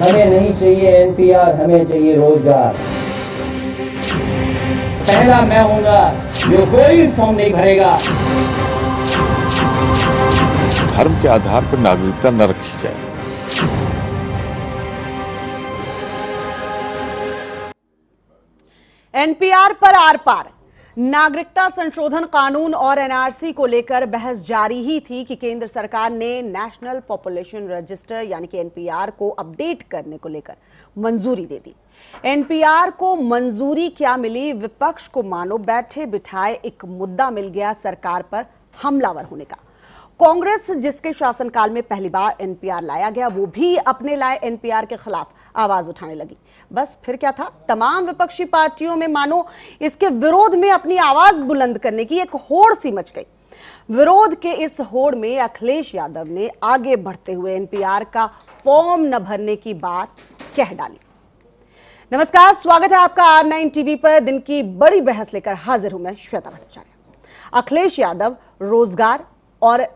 हमें नहीं चाहिए एनपीआर हमें चाहिए रोज़गार। पहला मैं हूँगा जो कोई फॉर्म नहीं भरेगा। धर्म के आधार पर नागरिकता न रखी जाए। एनपीआर पर आर पार। नागरिकता संशोधन कानून और एनआरसी को लेकर बहस जारी ही थी कि केंद्र सरकार ने नेशनल पॉपुलेशन रजिस्टर यानी कि एनपीआर को अपडेट करने को लेकर मंजूरी दे दी। एनपीआर को मंजूरी क्या मिली? विपक्ष को मानो बैठे बिठाए एक मुद्दा मिल गया सरकार पर हमलावर होने का। कांग्रेस, जिसके शासनकाल में पहली बार एनपीआर लाया गया, वो भी अपने लाए एनपीआर के खिलाफ आवाज़ उठाने लगी। बस फिर क्या था? तमाम विपक्षी पार्टियों में मानो इसके विरोध में अपनी आवाज़ बुलंद करने की एक होड़ सी मच गई। विरोध के इस होड़ में अखिलेश यादव ने आगे बढ़ते हुए एनपीआर का फॉर्म न भरने की बात कह डाली। नमस्कार, स्वागत है आपका आर नाइन टीवी पर। दिन की बड़ी बहस लेकर हाजिर हूँ मैं श्वेता भट्टाचार्य। अखिलेश यादव रोज़गार और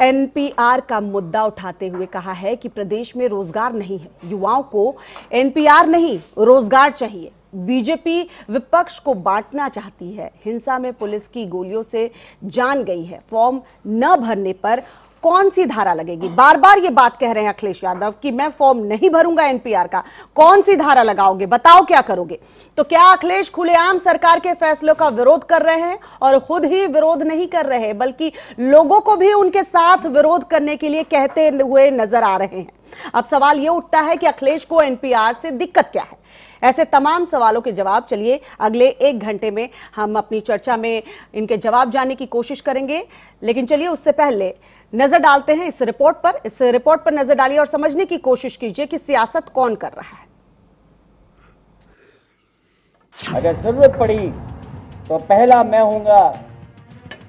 एनपीआर का मुद्दा उठाते हुए कहा है कि प्रदेश में रोज़गार नहीं है। युवाओं को एनपीआर नहीं, रोज़गार चाहिए। बीजेपी विपक्ष को बांटना चाहती है। हिंसा में पुलिस की गोलियों से जान गई है। फॉर्म न भरने पर कौन सी धारा लगेगी? बार बार ये बात कह रहे हैं अखिलेश यादव कि मैं फॉर्म नहीं भरूँगा एनपीआर का। कौन सी धारा लगाओगे? बताओ क्या करोगे? तो क्या अखिलेश खुलेआम सरकार के फैसलों का विरोध कर रहे हैं और खुद ही विरोध नहीं कर रहे, बल्कि लोगों को भी उनके साथ विरोध करने के लिए कहते हुए नज़र आ रहे हैं? अब सवाल यह उठता है कि अखिलेश को एनपीआर से दिक्कत क्या है? ऐसे तमाम सवालों के जवाब चलिए अगले एक घंटे में हम अपनी चर्चा में इनके जवाब जानने की कोशिश करेंगे। लेकिन चलिए उससे पहले नज़र डालते हैं इस रिपोर्ट पर। इस रिपोर्ट पर नज़र डालिए और समझने की कोशिश कीजिए कि सियासत कौन कर रहा है। अगर ज़रूरत पड़ी तो पहला मैं हूँगा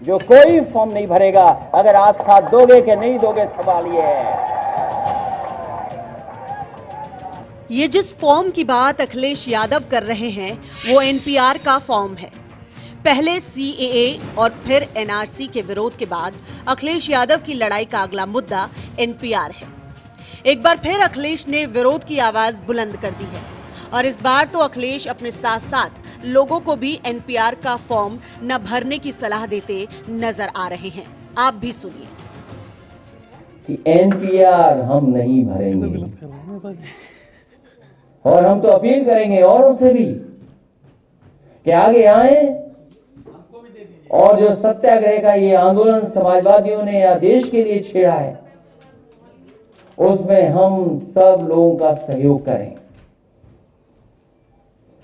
जो कोई फॉर्म नहीं भरेगा। अगर आप साथ दोगे कि नहीं दोगे सवाल ये है। ये जिस फॉर्म की बात अखिलेश यादव कर रहे हैं वो एनपीआर का फॉर्म है। पहले सीएए और फिर एनआरसी के विरोध के बाद अखिलेश यादव की लड़ाई का अगला मुद्दा एनपीआर है। एक बार फिर अखिलेश ने विरोध की आवाज़ बुलंद कर दी है और इस बार तो अखिलेश अपने साथ साथ लोगों को भी एनपीआर का फॉर्म न भरने की सलाह देते नज़र आ रहे हैं। आप भी सुनिए। कि एनपीआर हम नहीं भरेंगे। और हम तो अपील करेंगे औरों से भी कि आगे आए और जो सत्याग्रह का ये आंदोलन समाजवादियों ने या देश के लिए छेड़ा है, उसमें हम सब लोगों का सहयोग करें।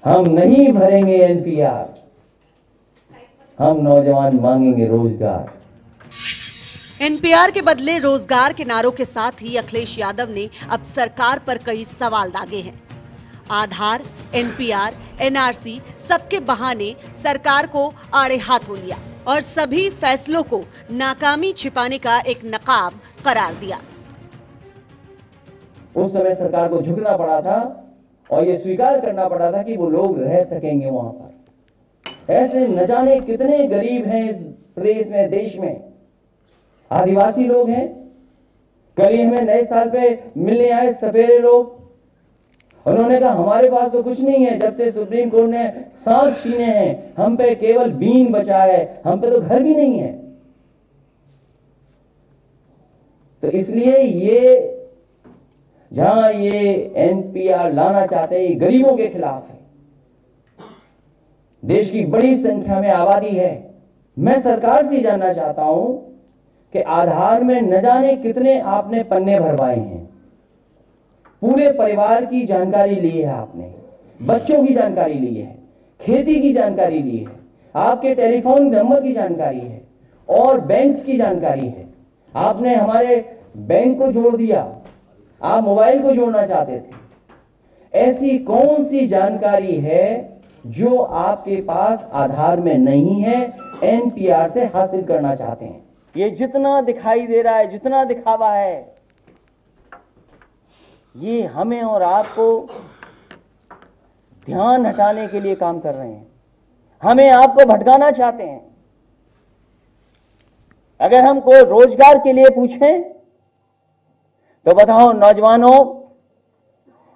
हम नहीं भरेंगे एनपीआर। हम नौजवान मांगेंगे रोज़गार। एनपीआर के बदले रोज़गार के नारों के साथ ही अखिलेश यादव ने अब सरकार पर कई सवाल दागे हैं। आधार, एनपीआर, एनआरसी सबके बहाने सरकार को आड़े हाथों लिया और सभी फैसलों को नाकामी छिपाने का एक नकाब करार दिया। उस समय सरकार को झुकना पड़ा था और ये स्वीकार करना पड़ा था कि वो लोग रह सकेंगे वहाँ पर। ऐसे न जाने कितने गरीब हैं इस प्रदेश में, देश में। आदिवासी लोग हैं। कल ही हमें नए साल पे मिलने आए सफेरे लोग। उन्होंने कहा, हमारे पास तो कुछ नहीं है, जब से सुप्रीम कोर्ट ने सांस छीने हैं, हम पे केवल बीन बचा है, हम पे तो घर भी नहीं है। तो इसलिए ये, जहाँ ये एनपीआर लाना चाहते हैं गरीबों के खिलाफ है। देश की बड़ी संख्या में आबादी है। मैं सरकार से जानना चाहता हूँ कि आधार में न जाने कितने आपने पन्ने भरवाए हैं। पूरे परिवार की जानकारी ली है आपने। बच्चों की जानकारी ली है, खेती की जानकारी ली है, आपके टेलीफोन नंबर की जानकारी है, और बैंक्स की जानकारी है। आपने हमारे बैंक को जोड़ दिया, आप मोबाइल को जोड़ना चाहते थे। ऐसी कौन सी जानकारी है जो आपके पास आधार में नहीं है, एनपीआर से हासिल करना चाहते हैं? ये जितना दिखाई दे रहा है, जितना दिखावा है ये हमें और आपको ध्यान हटाने के लिए काम कर रहे हैं। हमें आपको भटकाना चाहते हैं। अगर हम कोई रोज़गार के लिए पूछें तो बताओ नौजवानों,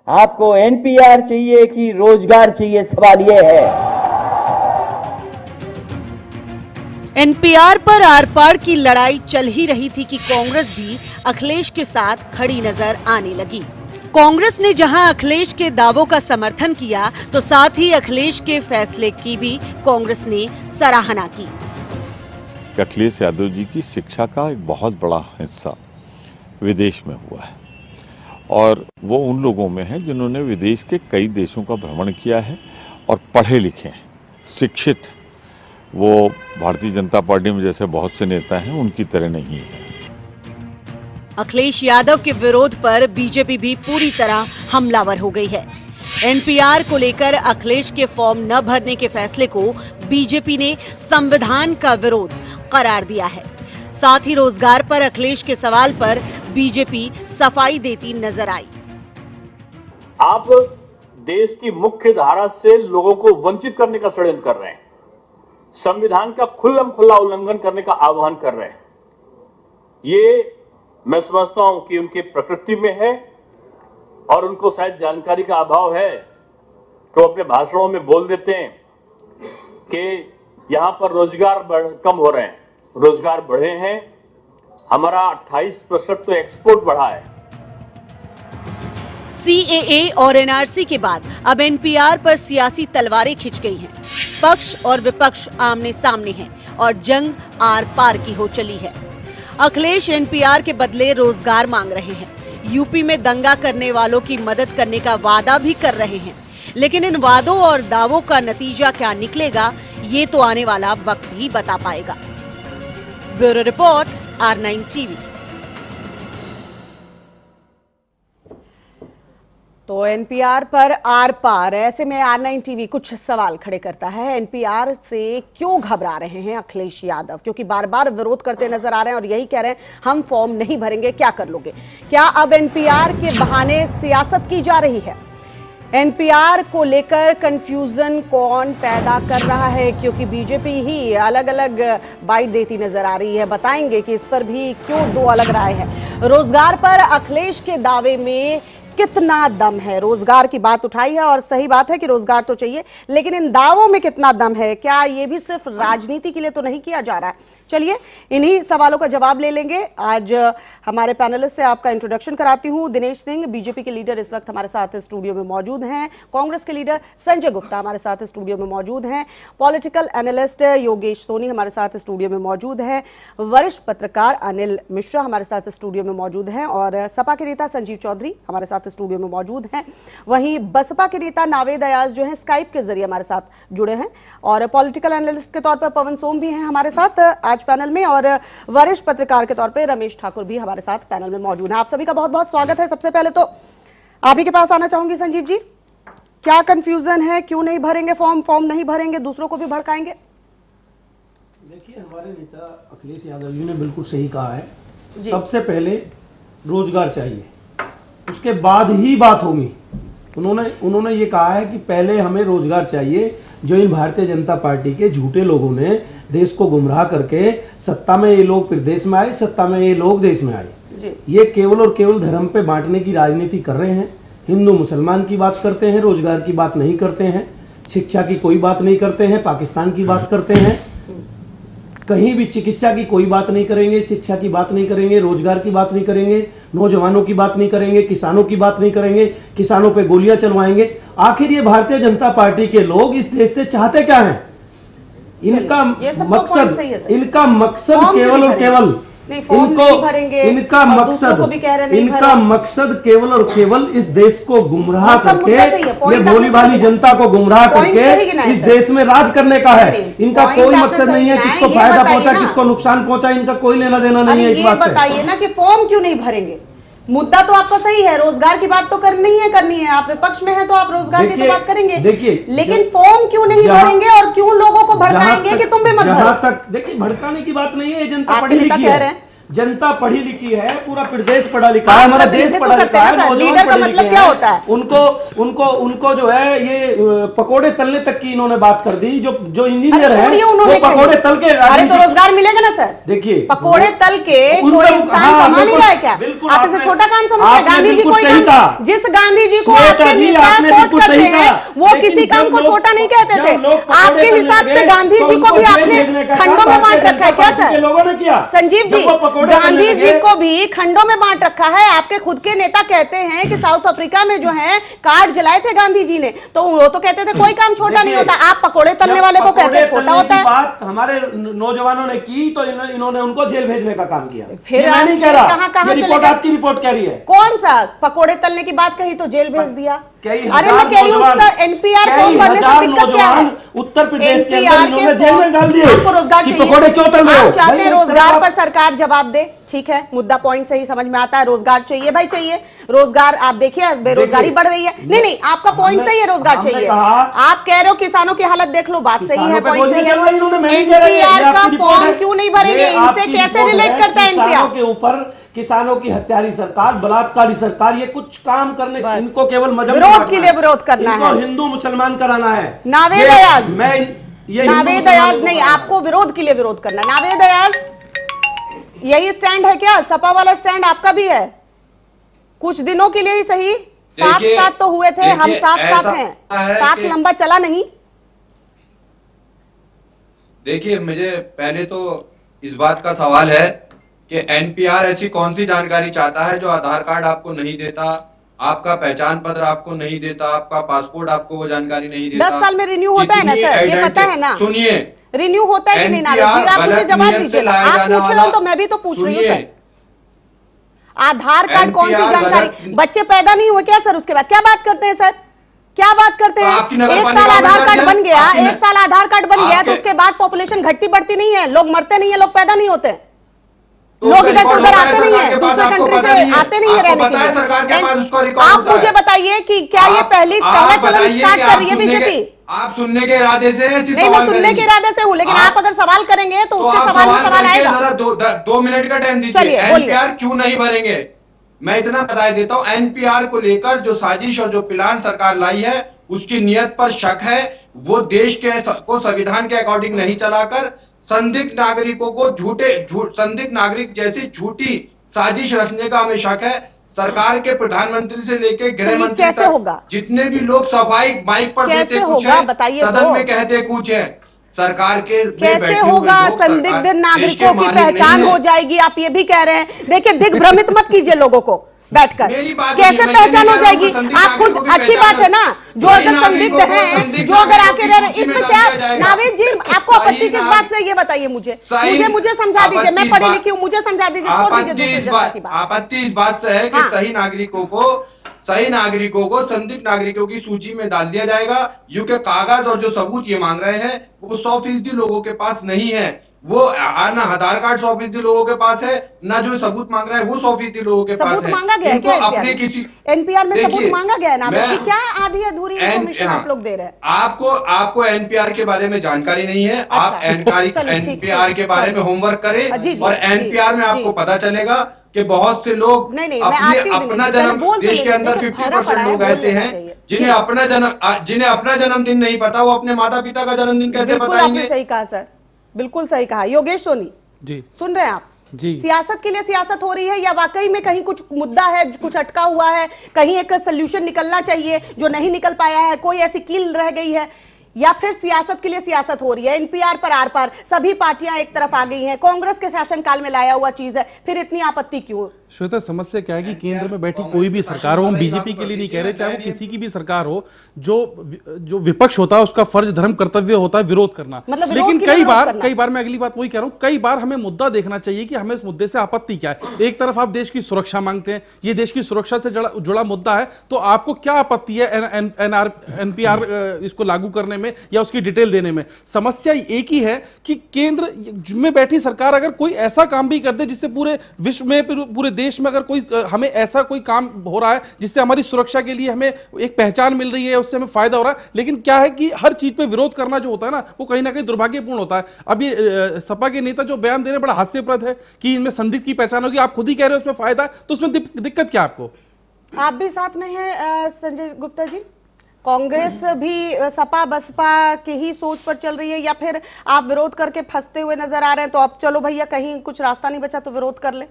आपको एनपीआर चाहिए कि रोज़गार चाहिए? सवाल यह है। एनपीआर पर आर पार की लड़ाई चल ही रही थी कि कांग्रेस भी अखिलेश के साथ खड़ी नज़र आने लगी। कांग्रेस ने जहाँ अखिलेश के दावों का समर्थन किया तो साथ ही अखिलेश के फैसले की भी कांग्रेस ने सराहना की। अखिलेश यादव जी की शिक्षा का एक बहुत बड़ा हिस्सा विदेश में हुआ है। और वो उन लोगों में है जिन्होंने विदेश के कई देशों का भ्रमण किया है और पढ़े लिखे हैं। शिक्षित वो भारतीय जनता पार्टी में जैसे बहुत से नेता हैं, उनकी तरह नहीं है। अखिलेश यादव के विरोध पर बीजेपी भी पूरी तरह हमलावर हो गई है। एनपीआर को लेकर अखिलेश के फॉर्म न भरने के फैसले को बीजेपी ने संविधान का विरोध करार दिया है। साथ ही रोज़गार पर अखिलेश के सवाल पर बीजेपी सफ़ाई देती नज़र आई। आप देश की मुख्य धारा से लोगों को वंचित करने का षड्यंत्र कर रहे हैं। संविधान का खुल्लम खुल्ला उल्लंघन करने का आह्वान कर रहे हैं। ये मैं समझता हूँ कि उनकी प्रकृति में है और उनको शायद जानकारी का अभाव है तो अपने भाषणों में बोल देते हैं कि यहाँ पर रोज़गार बढ़, कम हो रहे हैं। रोज़गार बढ़े हैं। हमारा 28 प्रतिशत तो एक्सपोर्ट बढ़ा है। सीएए और एनआरसी के बाद अब एनपीआर पर सियासी तलवारें खिंच गई हैं। पक्ष और विपक्ष आमने सामने हैं और जंग आर पार की हो चली है। अखिलेश एनपीआर के बदले रोज़गार मांग रहे हैं। यूपी में दंगा करने वालों की मदद करने का वादा भी कर रहे हैं। लेकिन इन वादों और दावों का नतीजा क्या निकलेगा, ये तो आने वाला वक्त ही बता पाएगा। Bureau report, R nine TV. NPR पर आर पार ऐसे में आर नाइन टीवी कुछ सवाल खड़े करता है। एनपीआर से क्यों घबरा रहे हैं अखिलेश यादव? क्योंकि बार बार विरोध करते नज़र आ रहे हैं और यही कह रहे हैं, हम फॉर्म नहीं भरेंगे, क्या कर लोगे? क्या अब एनपीआर के बहाने सियासत की जा रही है? एनपीआर को लेकर कंफ्यूजन कौन पैदा कर रहा है? क्योंकि बीजेपी ही अलग अलग बाइट देती नज़र आ रही है। बताएँगे कि इस पर भी क्यों दो अलग राय है। रोज़गार पर अखिलेश के दावे में कितना दम है? रोज़गार की बात उठाई है और सही बात है कि रोज़गार तो चाहिए, लेकिन इन दावों में कितना दम है? क्या ये भी सिर्फ़ राजनीति के लिए तो नहीं किया जा रहा है? चलिए, इन्हीं सवालों का जवाब ले लेंगे। आज हमारे पैनलिस्ट से आपका इंट्रोडक्शन कराती हूँ। दिनेश सिंह, बीजेपी के लीडर इस वक्त हमारे साथ स्टूडियो में मौजूद हैं। कांग्रेस के लीडर संजय गुप्ता हमारे साथ स्टूडियो में मौजूद हैं। पॉलिटिकल एनालिस्ट योगेश सोनी हमारे साथ स्टूडियो में मौजूद हैं। वरिष्ठ पत्रकार अनिल मिश्रा हमारे साथ स्टूडियो में मौजूद हैं। और सपा के नेता संजीव चौधरी हमारे साथ स्टूडियो में मौजूद हैं। वहीं बसपा के नेता नावेद अयाज जो है स्काइप के ज़रिए हमारे साथ जुड़े हैं। और पॉलिटिकल एनालिस्ट के तौर पर पवन सोम भी हैं हमारे साथ। आज पैनल में और वरिष्ठ पत्रकार के तौर पर रमेश ठाकुर भी हमारे साथ पैनल में मौजूद है। आप सभी का बहुत बहुत स्वागत है। सबसे पहले तो आप ही के पास आना चाहूँगी संजीव जी। क्या कंफ्यूजन है? क्यों नहीं भरेंगे फॉर्म फॉर्म नहीं भरेंगे? दूसरों को भी भड़काएँगे? देखिए हमारे नेता अखिलेश यादव जी ने बिल्कुल सही कहा है। सबसे पहले रोज़गार चाहिए। उसके बाद ही बात होगी। उन्होंने उन्होंने ये कहा है कि पहले हमें रोज़गार चाहिए जो इन भारतीय जनता पार्टी के झूठे लोगों ने देश को गुमराह करके सत्ता में ये लोग फिर देश में आए सत्ता में ये लोग देश में आए। ये केवल और केवल धर्म पे बांटने की राजनीति कर रहे हैं। हिंदू मुसलमान की बात करते हैं रोज़गार की बात नहीं करते हैं शिक्षा की कोई बात नहीं करते हैं पाकिस्तान की बात करते हैं। कहीं भी चिकित्सा की कोई बात नहीं करेंगे शिक्षा की बात नहीं करेंगे रोज़गार की बात नहीं करेंगे नौजवानों की बात नहीं करेंगे किसानों की बात नहीं करेंगे किसानों पे गोलियाँ चलवाएँगे। आखिर ये भारतीय जनता पार्टी के लोग इस देश से चाहते क्या हैं? इनका मकसद। इनका मकसद केवल और केवल भरेंगे। इनका मकसद इनका मकसद केवल और केवल इस देश को गुमराह हाँ, करके ये भोली भाली जनता को गुमराह करके इस देश में राज करने का है। इनका कोई मकसद नहीं है किसको फ़ायदा पहुँचा किसको नुकसान पहुँचा इनका कोई लेना देना नहीं है इस बात से। बताइए ना कि फॉर्म क्यों नहीं भरेंगे? मुद्दा तो आपका सही है रोज़गार की बात तो करनी है करनी है। आप विपक्ष में हैं तो आप रोज़गार की तो बात करेंगे। देखिए, लेकिन फॉर्म क्यों नहीं भरेंगे और क्यों लोगों को भड़काएँगे कि तुम भी मत जहाँ तक देखिए भड़काने की बात नहीं है जनता पढ़ी लिखी कह रहे हैं। जनता पढ़ी लिखी है पूरा प्रदेश पढ़ा लिखा है हमारा देश पढ़ा लिखा है लीडर का मतलब क्या होता है? उनको उनको उनको जो है ये पकोड़े तलने तक की इन्होंने बात कर दी जो जो इंजीनियर है वो पकोड़े तल के अरे तो रोज़गार मिलेगा ना सर। देखिए पकोड़े तल के उनका- कोई इंसान हाँ, कमा नहीं रहा है क्या? आप इसे छोटा काम समझते हैं गांधी जी कोई। जिस गांधी जी को आपके नेता कोट करते हैं वो किसी काम को छोटा नहीं कहते थे। आपके हिसाब से गांधी तो जी को भी आपने खंडों में बांट रखा है क्या सर? लोगों ने किया? संजीव जी। गांधी जी को भी खंडों में बांट रखा है। आपके खुद के नेता कहते हैं कि साउथ अफ्रीका में जो है कार्ड जलाए थे गांधी जी ने। तो वो तो कहते थे कोई काम छोटा नहीं होता। आप पकोड़े तलने वाले को कहते हैं छोटा होता है। बात हमारे नौजवानों ने की तो इन्होंने उनको जेल भेजने का काम किया। फिर नहीं कह रहा। रिपोर्ट आपकी रिपोर्ट कह रही है। कौन सा? पकोड़े तलने की बात कही तो जेल भेज दिया। अरे मैं कह रही हूँ एनपीआर फॉर्म भरने से दिक्कत क्या है? उत्तर प्रदेश के अंदर इन्होंने जेल में डाल दिए। आपको रोज़गार चाहिए पकोड़े क्यों तल रहे हो? चाहते हैं रोज़गार पर सरकार जवाब दे ठीक है? मुद्दा पॉइंट सही समझ में आता है रोज़गार चाहिए भाई चाहिए। रोज़गार आप देखिए बेरोजगारी बढ़ रही है। नहीं नहीं आपका पॉइंट सही है रोज़गार चाहिए। आप कह रहे हो किसानों की हालत देख लो बात सही है पॉइंट सही है। एनपीआर का फॉर्म क्यों नहीं भरेंगे? इनसे कैसे रिलेट करता है एनपीआर के ऊपर किसानों की हत्यारी सरकार बलात्कारी सरकार ये कुछ काम करने इनको केवल मज़हब विरोध के लिए विरोध करना है। हिंदू मुसलमान कराना है। नावेद अयाज। मैं ये नावेद अयाज नहीं आपको विरोध के लिए विरोध करना। नावेद अयाज यही स्टैंड है क्या? सपा वाला स्टैंड आपका भी है? कुछ दिनों के लिए ही सही। साथ साथ तो हुए थे हम साथ साथ हैं। साथ लंबा चला नहीं। देखिए मुझे पहले तो इस बात का सवाल है कि एनपीआर ऐसी कौन सी जानकारी चाहता है जो आधार कार्ड आपको नहीं देता? आपका पहचान पत्र आपको नहीं देता आपका पासपोर्ट आपको वो जानकारी नहीं देता। दस साल में रिन्यू होता है ना सर, ये पता है? ना? सुनिए। रिन्यू होता है कि नहीं जी आप मुझे जवाब दीजिए आप पूछ रहे हो तो मैं भी तो पूछ रही हूँ सर आधार कार्ड कौन सी जानकारी? बच्चे पैदा नहीं हुए क्या सर उसके बाद? क्या बात करते हैं सर क्या बात करते तो हैं? एक साल आधार कार्ड बन गया एक साल आधार कार्ड बन गया तो उसके बाद पॉपुलेशन घटती बढ़ती नहीं है लोग मरते नहीं है लोग पैदा नहीं होते। तो लोग इधर से उधर आते नहीं है दूसरे कंट्री से आते नहीं है रहने के लिए। आप मुझे बताइए कि क्या ये पहली पहला चलन स्टार्ट कर रही है बीजेपी? आप सुनने के इरादे से नहीं मैं सुनने के इरादे से हूँ लेकिन आप अगर सवाल करेंगे तो तो सवाल सवाल सवाल आएगा। दो, द- दो मिनट का टाइम दीजिए। एनपीआर क्यों नहीं भरेंगे? मैं इतना बता देता हूँ एनपीआर को लेकर जो साजिश और जो प्लान सरकार लाई है उसकी नियत पर शक है। वो देश के को संविधान के अकॉर्डिंग नहीं चलाकर संदिग्ध नागरिकों को झूठे झूठ संदिग्ध नागरिक जैसी झूठी साजिश रचने का हमें शक है। सरकार के प्रधानमंत्री से लेके गृह मंत्री तक होगा? जितने भी लोग सफ़ाई माइक पर देते कुछ है बताइए सदन तो। में कहते कुछ है। सरकार के कैसे होगा? संदिग्ध नागरिकों की पहचान हो जाएगी आप ये भी कह रहे हैं। देखिए दिग्भ्रमित मत कीजिए लोगों को। बैठकर। कैसे पहचान हो जाएगी? आप खुद अच्छी बात है ना? जो अगर संदिग्ध हैं जो अगर आके रह रहे इसमें क्या। नावेद जी आपको आपत्ति किस बात से ये बताइए मुझे। मुझे मुझे समझा दीजिए मैं पढ़ी लिखी हूँ मुझे समझा दीजिए छोड़ दीजिए आपत्ति इस बात से है कि हाँ। सही नागरिकों को सही नागरिकों को संदिग्ध नागरिकों की सूची में डाल दिया जाएगा। यू के कागज़ और जो सबूत ये मांग रहे हैं वो सौ फ़ीसदी लोगों के पास नहीं है। वो ना आधार कार्ड सौ फ़ीसदी लोगों के पास है ना जो सबूत मांग रहा है वो सौ फ़ीसदी लोगों के पास सबूत है। मांगा गया है इनको क्या अपने किसी एनपीआर में सबूत मांगा गया है मैं- क्या आधी अधूरी इन्फॉर्मेशन हाँ। आप लोग दे रहे हैं? आपको आपको एनपीआर के बारे में जानकारी नहीं है। आप अच्छा। एनपीआर एनपीआर के बारे में होमवर्क करें और एनपीआर में आपको पता चलेगा कि बहुत से लोग नहीं, नहीं, अपने अपना जन्म देश के अंदर फिफ्टी परसेंट लोग ऐसे हैं जिन्हें अपना जन्म जिन्हें अपना जन्मदिन नहीं पता वो अपने माता पिता का जन्मदिन कैसे बताएँगे? सही कहा सर। बिल्कुल सही कहा। योगेश सोनी जी। सुन रहे हैं आप? जी। सियासत के लिए सियासत हो रही है या वाकई में कहीं कुछ मुद्दा है कुछ अटका हुआ है कहीं एक सोल्यूशन निकलना चाहिए जो नहीं निकल पाया है कोई ऐसी कील रह गई है? या फिर सियासत के लिए सियासत हो रही है? एनपीआर पर आर पार सभी पार्टियाँ एक तरफ़ आ गई हैं कांग्रेस के शासनकाल में लाया हुआ चीज़ है फिर इतनी आपत्ति क्यों? श्वेता समस्या क्या है कि केंद्र में बैठी कोई भी सरकार हो हम बीजेपी के लिए नहीं कह रहे चाहे वो किसी की भी सरकार हो जो जो विपक्ष होता है उसका फ़र्ज़ धर्म कर्तव्य होता है विरोध करना। मतलब विरोध लेकिन कई बार कई बार मैं अगली बात वही कह रहा हूँ कई बार हमें मुद्दा देखना चाहिए कि हमें इस मुद्दे से आपत्ति क्या है। एक तरफ़ आप देश की सुरक्षा मांगते हैं ये देश की सुरक्षा से जुड़ा जुड़ा मुद्दा है तो आपको क्या आपत्ति है एनपीआर इसको लागू करने में या उसकी डिटेल देने में? समस्या एक ही है कि केंद्र में बैठी सरकार अगर कोई ऐसा काम भी कर दे जिससे पूरे विश्व में पूरे देश में अगर कोई हमें ऐसा कोई काम हो रहा है जिससे हमारी सुरक्षा के लिए हमें एक पहचान मिल रही है, उससे हमें फ़ायदा हो रहा है। लेकिन क्या है कि हर चीज़ पे विरोध करना जो होता है ना, वो कहीं ना कहीं दुर्भाग्यपूर्ण होता है। ये सपा के नेता जो बयान दे रहे बड़ा हास्यप्रद है कि इनमें संदिग्ध की पहचान होगी। आप खुद ही कह रहे हो उसमें फ़ायदा तो उसमें दिक्कत क्या आपको? आप भी साथ में हैं संजय गुप्ता जी? कांग्रेस भी सपा, बसपा की ही सोच पर चल रही है या फिर आप विरोध करके फंसते हुए नज़र आ रहे हैं तो अब चलो भैया, कहीं कुछ रास्ता नहीं बचा तो विरोध कर ले।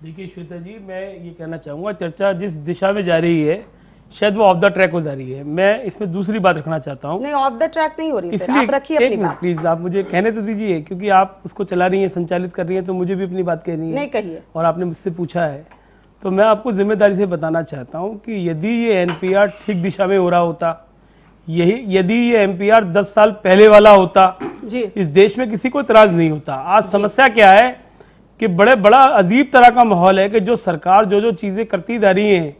देखिए श्वेता जी मैं ये कहना चाहूँगा चर्चा जिस दिशा में जा रही है शायद वो ऑफ़ द ट्रैक हो जा रही है। मैं इसमें दूसरी बात रखना चाहता हूँ। नहीं ऑफ़ द ट्रैक नहीं हो रही इसलिए आप रखिए अपनी बात। प्लीज़ आप मुझे कहने तो दीजिए क्योंकि आप उसको चला रही हैं संचालित कर रही हैं तो मुझे भी अपनी बात कहनी है। नहीं कहिए। और आपने मुझसे पूछा है। तो मैं आपको ज़िम्मेदारी से बताना चाहता हूँ कि यदि ये एनपीआर ठीक दिशा में हो रहा होता यही यदि ये एनपीआर 10 साल पहले वाला होता जी। इस देश में किसी को इतराज नहीं होता। आज समस्या क्या है? कि बड़े बड़ा अजीब तरह का माहौल है कि जो सरकार जो जो चीज़ें करती जा रही हैं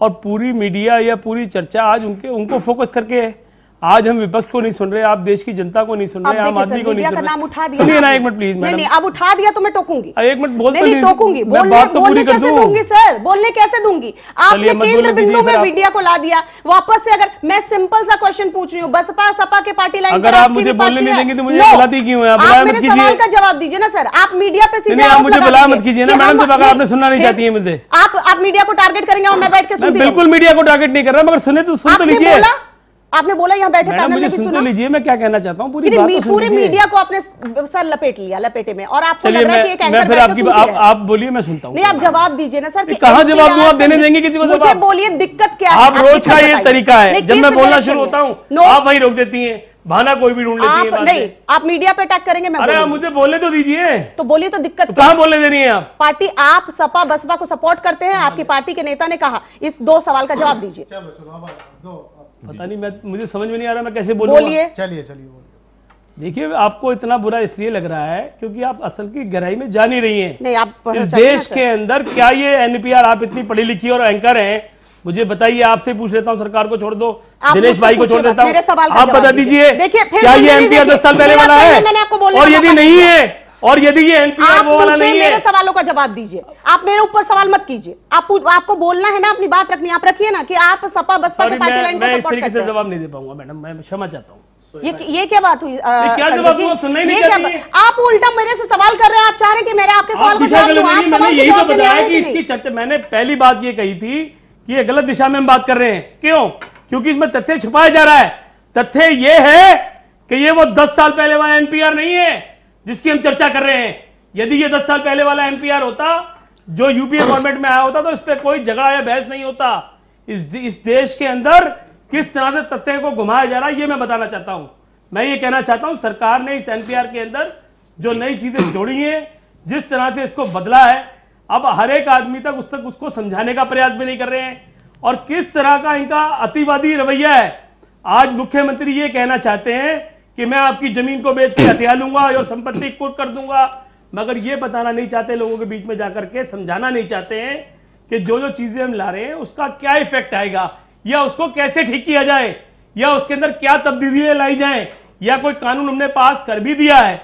और पूरी मीडिया या पूरी चर्चा आज उनके उनको फोकस करके है। आज हम विपक्ष को नहीं सुन रहे आप देश की जनता को नहीं सुन रहे आम आदमी को नहीं सुन रहे। नाम उठा दिया। सुनिए ना एक मिनट प्लीज़ नहीं मैडम नहीं अब उठा दिया तो मैं टोकूँगी। एक मिनट बोल नहीं तो। टोकूँगी। मैं बोलने बात तो पूरी कर कैसे दूँगी सर? बोलने कैसे दूँगी? आपने केंद्र बिंदु में मीडिया को ला दिया। वापस से अगर मैं सिंपल सा क्वेश्चन पूछ रही हूँ बसपा सपा के पार्टी लाइन अगर आप मुझे बोलने नहीं देंगे तो मुझे बुलाती क्यों है? आप बुलाया मत मेरे कीजिए। सवाल का जवाब दीजिए ना सर। आप मीडिया पे सीधे आप मुझे लगा बुलाया मत कीजिए ना, मैडम, जब अगर आपने सुनना नहीं चाहती है मुझे। आप आप मीडिया को टारगेट करेंगे और मैं बैठ के सुनती बिल्कुल मीडिया को टारगेट नहीं कर रहा मगर सुने तो सुन तो लीजिए। आपने बोला यहाँ बैठे पैनल मुझे में सुन तो लीजिए मैं क्या कहना चाहता हूँ? पूरी पूरी बात मी- तो सुन मीडिया को आपने सर लपेट लिया लपेटे में। और आपको चलिए लग रहा है कि एक मैं मैं एंकर फिर आपकी आप आप बोलिए मैं सुनता हूँ। नहीं आप जवाब दीजिए ना सर कहाँ जवाब दूँ? आप देने देंगे किसी को मुझे बोलिए दिक्कत क्या है आप रोज का ये तरीका है। जब मैं बोलना शुरू होता हूँ आप वही रोक देती हैं। बहाना कोई भी ढूंढ लेती है नहीं आप मीडिया पे अटैक करेंगे मैं अरे आप मुझे बोलने तो दीजिए। तो बोलिए तो दिक्कत तो कहाँ बोलने दे रही हैं आप? पार्टी आप सपा बसपा को सपोर्ट करते हैं आपकी पार्टी के नेता ने कहा। इस दो सवाल का जवाब दीजिए। पता नहीं मैं मुझे समझ में नहीं आ रहा मैं कैसे बोलूँ बोलिए। चलिए चलिए देखिए आपको इतना बुरा इसलिए लग रहा है क्योंकि आप असल की गहराई में जा नहीं रही हैं। नहीं आप इस देश के अंदर क्या ये एनपीआर आप इतनी पढ़ी लिखी और एंकर हैं? मुझे बताइए आपसे पूछ लेता हूँ सरकार को छोड़ दो। दिनेश भाई को छोड़ देता हूँ। आप बता दीजिए। क्या ये एनपीआर दस साल पहले वाला है? और यदि नहीं है। और यदि ये एनपीआर वो वाला नहीं मेरे है सवालों का जवाब दीजिए। आप मेरे ऊपर सवाल मत कीजिए। आप आपको बोलना है ना अपनी बात रखनी आप रखिए ना कि आप सपा बसपा की पार्टी लाइन को सपोर्ट करते से हैं। जवाब नहीं दे पाऊँगा मैडम। मैं क्षमा चाहता हूँ। ये ये क्या बात हुई? क्या जवाब? आप सुनना ही नहीं क्या चाहती। आप उल्टा मेरे से सवाल कर रहे हैं। आप चाह रहे हैं कि मेरे आपके सवाल का जवाब दूँ। आप मैंने सवाल यही तो बताया कि कि इसकी चर्चा मैंने पहली बात ये कही थी कि ये गलत दिशा में हम बात कर रहे हैं। क्यों? क्योंकि इसमें तथ्य छुपाया जा रहा है। तथ्य ये है कि ये वो दस साल पहले वाला एनपीआर नहीं है। जिसकी हम चर्चा कर रहे हैं। यदि ये दस साल पहले वाला एनपीआर होता, जो यूपीए गवर्नमेंट में आया होता तो इस पर कोई झगड़ा या बहस नहीं होता। इस इस देश के अंदर किस तरह से तथ्य को घुमाया जा रहा है, ये मैं बताना चाहता हूँ। मैं ये कहना चाहता हूँ, सरकार ने इस एनपीआर के अंदर जो नई चीज़ें जोड़ी हैं, जिस तरह से इसको बदला है, अब हर एक आदमी तक उस तक उसको समझाने का प्रयास भी नहीं कर रहे हैं। और किस तरह का इनका अतिवादी रवैया है, आज मुख्यमंत्री ये कहना चाहते हैं कि मैं आपकी ज़मीन को बेच के हथियार लूँगा और संपत्ति कुर्क कर दूँगा। मगर ये बताना नहीं चाहते, लोगों के बीच में जाकर के समझाना नहीं चाहते हैं कि जो जो चीज़ें हम ला रहे हैं, उसका क्या इफ़ेक्ट आएगा? या उसको कैसे ठीक किया जाए? या उसके अंदर क्या तब्दीलियाँ लाई जाए? या कोई कानून हमने पास कर भी दिया है?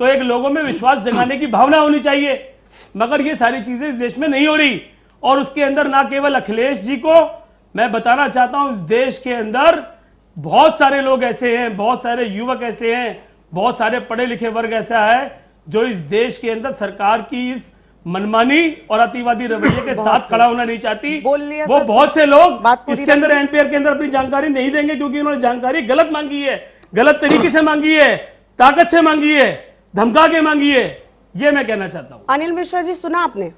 तो एक लोगों में विश्वास जगाने की भावना होनी चाहिए। मगर ये सारी चीज़ें इस देश में नहीं हो रही। और उसके अंदर ना केवल अखिलेश जी को मैं बताना चाहता हूँ, इस देश के अंदर बहुत सारे लोग ऐसे हैं बहुत सारे युवक ऐसे हैं बहुत सारे पढ़े लिखे वर्ग ऐसा है जो इस देश के अंदर सरकार की इस मनमानी और अतिवादी रवैये के साथ खड़ा होना नहीं चाहती। वो बहुत से लोग इसके अंदर एनपीआर के अंदर अपनी जानकारी नहीं देंगे क्योंकि उन्होंने जानकारी गलत मांगी है गलत तरीके से मांगी है ताकत से मांगी है धमका के मांगी है ये मैं कहना चाहता हूँ। अनिल मिश्रा जी सुना आपने?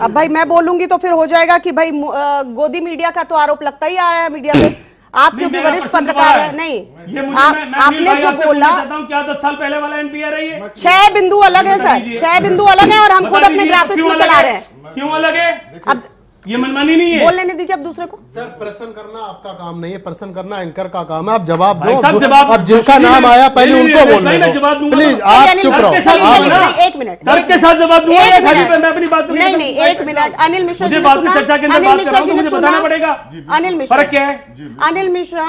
अब भाई मैं बोलूँगी तो फिर हो जाएगा कि भाई गोदी मीडिया का तो आरोप लगता ही आ रहा है मीडिया पे। आप क्योंकि वरिष्ठ पत्रकार है? नहीं ये मुझे आप, मैं, मैं आपने जो बोला क्या दस साल पहले वाला एनपीआर है? ये छह बिंदु अलग है सर। छह बिंदु अलग है और हम खुद अपने ग्राफिक्स में चला रहे हैं। क्यों अलग है? अब ये मनमानी नहीं है। बोल लेने दीजिए अब दूसरे को। सर प्रश्न करना आपका काम नहीं है प्रश्न करना एंकर का काम है। आप जवाब दो। जवाब- अब जिनका नाम आया पहले उनको जवाब दूँगा प्लीज़। आप अनिल, चुप रहो। आप- आप-। एक मिनट। तर्क के साथ जवाब दूँगा या खाली। मैं अपनी बात नहीं नहीं एक मिनट। अनिल मिश्रा मुझे बात की चर्चा के अंदर बात कर रहा हूँ तो मुझे बताना पड़ेगा। अनिल मिश्रा। फ़र्क क्या है? अनिल मिश्रा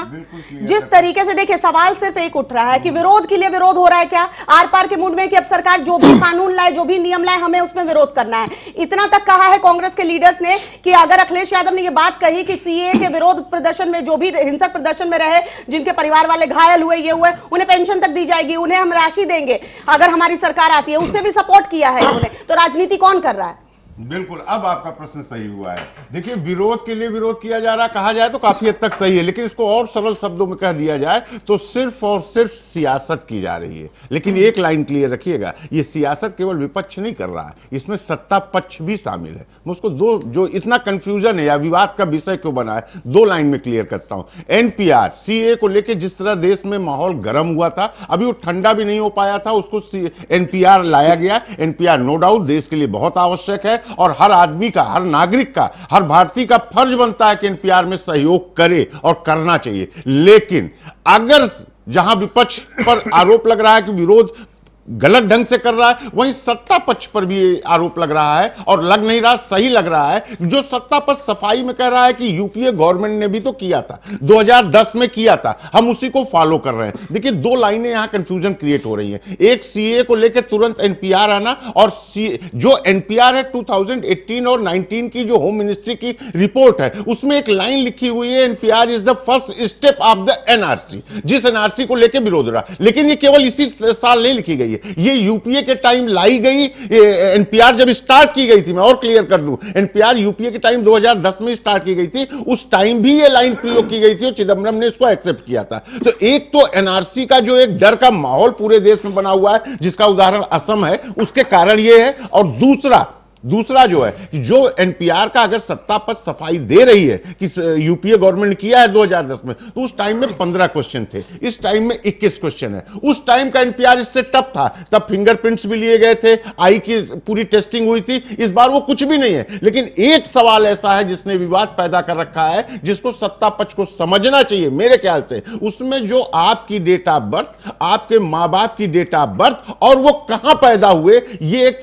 जिस तरीके से देखिए सवाल सिर्फ़ एक उठ रहा है कि विरोध के लिए विरोध हो रहा है क्या? आर पार के मूड में कि अब सरकार जो भी कानून लाए जो भी नियम लाए हमें उसमें विरोध करना है। इतना तक कहा है कांग्रेस के लीडर्स ने कि अगर अखिलेश यादव ने यह बात कही कि सीए के विरोध प्रदर्शन में, जो भी हिंसक प्रदर्शन में रहे, जिनके परिवार वाले घायल हुए, ये हुए, उन्हें पेंशन तक दी जाएगी, उन्हें हम राशि देंगे, अगर हमारी सरकार आती है, उससे भी सपोर्ट किया है उन्होंने तो राजनीति कौन कर रहा है? बिल्कुल, अब आपका प्रश्न सही हुआ है। देखिए, विरोध के लिए विरोध किया जा रहा कहा जाए तो काफ़ी हद तक सही है, लेकिन इसको और सरल शब्दों में कह दिया जाए तो सिर्फ़ और सिर्फ़ सियासत की जा रही है। लेकिन एक लाइन क्लियर रखिएगा, ये सियासत केवल विपक्ष नहीं कर रहा है, इसमें सत्ता पक्ष भी शामिल है। मैं उसको दो, जो इतना कंफ्यूजन है या विवाद का विषय क्यों बना है, दो लाइन में क्लियर करता हूँ। एनपीआर सीए को लेकर जिस तरह देश में माहौल गर्म हुआ था, अभी वो ठंडा भी नहीं हो पाया था, उसको एनपीआर लाया गया। एनपीआर नो डाउट देश के लिए बहुत आवश्यक है और हर आदमी का, हर नागरिक का, हर भारतीय का फ़र्ज़ बनता है कि एनपीआर में सहयोग करे और करना चाहिए। लेकिन अगर जहाँ विपक्ष पर आरोप लग रहा है कि विरोध गलत ढंग से कर रहा है, वहीं सत्ता पक्ष पर भी आरोप लग रहा है और लग नहीं रहा, सही लग रहा है। जो सत्ता पर सफ़ाई में कह रहा है कि यूपीए गवर्नमेंट ने भी तो किया था 2010 में किया था, हम उसी को फॉलो कर रहे हैं। देखिए, दो लाइनें यहाँ कंफ्यूजन क्रिएट हो रही हैं। एक सीए को लेकर तुरंत एनपीआर आना और जो एनपीआर है 2018 और 19 की जो होम मिनिस्ट्री की रिपोर्ट है, उसमें एक लाइन लिखी हुई है NPR is the first step of the NRC जिस एनआरसी को लेकर विरोध रहा लेकिन ये केवल इसी साल नहीं लिखी गई है। ये यूपीए के टाइम लाई गई एनपीआर जब स्टार्ट की गई थी, मैं और क्लियर कर दूँ, एनपीआर यूपीए के टाइम 2010 में स्टार्ट की गई थी, उस टाइम भी ये लाइन प्रयोग की गई थी और चिदम्बरम ने इसको एक्सेप्ट किया था। तो एक तो एनआरसी का जो एक डर का माहौल पूरे देश में बना हुआ है, जिसका उदाहरण असम है, उसके कारण ये है, और दूसरा दूसरा जो है कि जो एनपीआर का अगर सत्ता पर सफ़ाई दे रही है कि यूपीए गवर्नमेंट किया है 2010 में तो उस टाइम में 15 क्वेश्चन थे। इस टाइम में 21 क्वेश्चन है। उस टाइम का एनपीआर इससे टफ था। तब फिंगरप्रिंट्स भी लिए गए थे। आई की पूरी टेस्टिंग हुई थी। इस बार वो कुछ भी नहीं है। लेकिन एक सवाल ऐसा है जिसने विवाद पैदा कर रखा है, जिसको सत्ता पक्ष को समझना चाहिए, मेरे ख्याल से। उसमें जो आपकी डेट ऑफ़ बर्थ आपके माँ बाप की डेट ऑफ़ बर्थ और वो कहाँ पैदा हुए, ये एक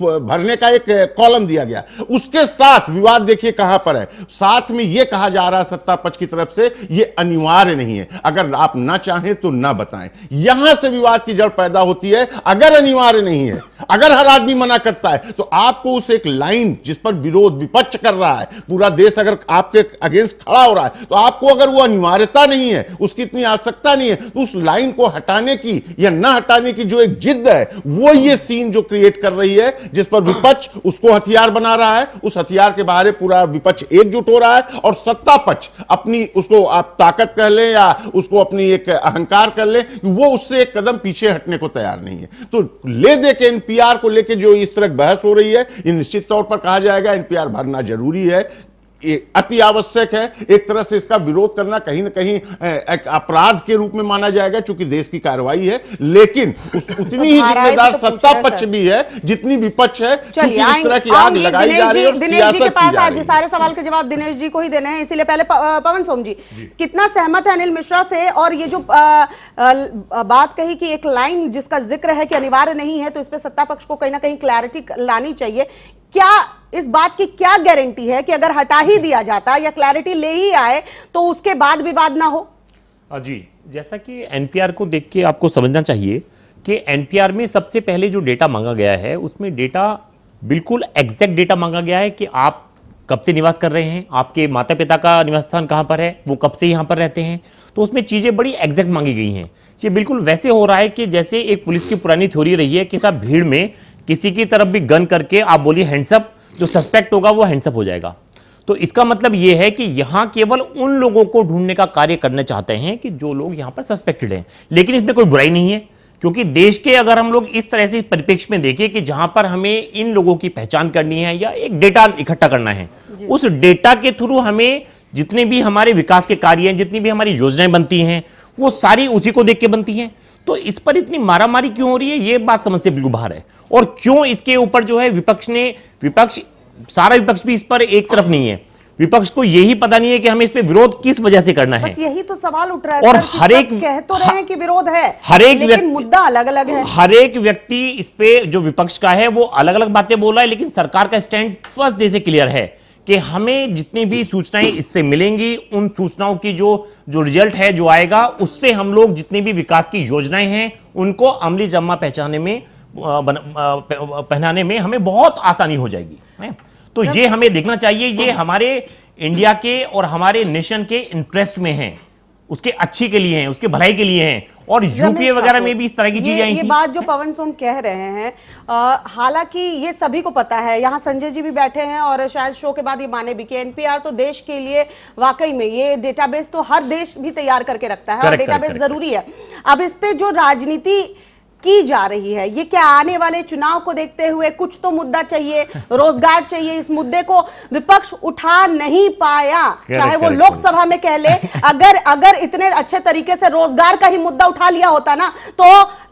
भरने का एक कॉलम दिया गया। उसके साथ विवाद देखिए कहाँ पर है। साथ में यह कहा जा रहा है सत्ता पक्ष की तरफ़ से यह अनिवार्य नहीं है। अगर आप ना चाहें तो ना बताएँ। यहाँ से विवाद की जड़ पैदा होती है, अगर अनिवार्य नहीं है, अगर हर आदमी मना करता है तो आपको उस एक लाइन जिस पर विरोध विपक्ष कर रहा है, पूरा देश अगर आपके अगेंस्ट खड़ा हो रहा है तो आपको अगर वो अनिवार्यता नहीं है, उसकी इतनी आवश्यकता नहीं है तो उस लाइन को हटाने की या ना हटाने की जो एक जिद है, वो ये सीन जो क्रिएट कर रही है जिस पर विपक्ष उसको हथियार बना रहा है, उस हथियार के बाहर पूरा विपक्ष एकजुट हो रहा है और सत्ता पक्ष अपनी उसको आप ताकत कह लें या उसको अपनी एक अहंकार कर लें, वो उससे एक कदम पीछे हटने को तैयार नहीं है। तो ले दे के एनपीआर को लेकर जो इस तरह बहस हो रही है निश्चित तौर पर कहा जाएगा एनपीआर भरना ज़रूरी है। अति आवश्यक है। एक तरह से इसका विरोध करना कहीं ना कहीं एक अपराध के रूप में माना जाएगा क्योंकि देश की कार्रवाई है। लेकिन उस, उतनी ही जिम्मेदार तो सत्ता पक्ष भी है जितनी विपक्ष है क्योंकि इस तरह की आग लगाई जा रही है दिनेश जी के पास आज सारे सवाल के जवाब दिनेश जी को ही देने हैं। इसीलिए पहले पवन सोम जी, कितना सहमत है अनिल मिश्रा से? और ये जो बात कही कि एक लाइन जिसका ज़िक्र है कि अनिवार्य नहीं है तो इस पर सत्ता पक्ष को कहीं ना कहीं क्लैरिटी लानी चाहिए। क्या, इस बात की क्या गारंटी है कि अगर हटा ही दिया जाता या क्लैरिटी ले ही आए तो उसके बाद विवाद ना हो? जी, जैसा कि एनपीआर को देख के आपको समझना चाहिए कि एनपीआर में सबसे पहले जो डेटा मांगा गया है, उसमें डेटा बिल्कुल एग्जैक्ट डेटा मांगा गया है कि आप कब से निवास कर रहे हैं, आपके माता पिता का निवास स्थान कहाँ पर है, वो कब से यहाँ पर रहते हैं। तो उसमें चीज़ें बड़ी एग्जैक्ट मांगी गई हैं। ये बिल्कुल वैसे हो रहा है कि जैसे एक पुलिस की पुरानी थ्योरी रही है कि साहब भीड़ में किसी की तरफ़ भी गन करके आप बोलिए हैंडसअप जो सस्पेक्ट होगा वो हैंडसअप हो जाएगा। तो इसका मतलब ये है कि यहाँ केवल उन लोगों को ढूँढने का कार्य करना चाहते हैं कि जो लोग यहाँ पर सस्पेक्टेड हैं। लेकिन इसमें कोई बुराई नहीं है क्योंकि देश के अगर हम लोग इस तरह से परिप्रेक्ष्य में देखें कि जहाँ पर हमें इन लोगों की पहचान करनी है या एक डेटा इकट्ठा करना है उस डेटा के थ्रू हमें जितने भी हमारे विकास के कार्य हैं जितनी भी हमारी योजनाएँ बनती हैं वो सारी उसी को देख के बनती हैं। तो इस पर इतनी मारामारी क्यों हो रही है? ये बात समझ से बिल्कुल बाहर है। और क्यों इसके ऊपर जो है विपक्ष ने विपक्ष सारा विपक्ष भी इस पर एक तरफ़ नहीं है। विपक्ष को यही पता नहीं है कि हमें इस पे विरोध किस वजह से करना है। यही तो सवाल उठ रहा है और हर एक- कह तो रहे हैं कि विरोध है हर एक लेकिन व्यक्ति- मुद्दा अलग अलग है। हर एक व्यक्ति इस पे जो विपक्ष का है वो अलग अलग बातें बोल रहा है लेकिन सरकार का स्टैंड फ़र्स्ट डे से क्लियर है कि हमें जितनी भी सूचनाएँ इससे मिलेंगी उन सूचनाओं की जो जो रिज़ल्ट है जो आएगा उससे हम लोग जितनी भी विकास की योजनाएँ हैं उनको अमली जमा पहचाने में बन- पहनाने में हमें बहुत आसानी हो जाएगी है? तो ये हमें देखना चाहिए ये हमारे इंडिया के और हमारे नेशन के इंटरेस्ट में है उसके अच्छी के लिए हैं उसके भलाई के लिए हैं और यूपीए वगैरह में भी इस तरह की ये- चीज़ें आई ये बात जो पवन सोम कह रहे हैं हालाँकि ये सभी को पता है यहाँ संजय जी भी बैठे हैं और शायद शो के बाद ये माने भी कि एनपीआर तो देश के लिए वाकई में ये डेटाबेस तो हर देश भी तैयार करके रखता है और डेटाबेस ज़रूरी है। अब इस पे जो राजनीति की जा रही है? ये क्या आने वाले चुनाव को देखते हुए कुछ तो मुद्दा चाहिए रोज़गार चाहिए इस मुद्दे को विपक्ष उठा नहीं पाया। चाहे वो लोकसभा में कह ले अगर अगर इतने अच्छे तरीके से रोज़गार का ही मुद्दा उठा लिया होता ना तो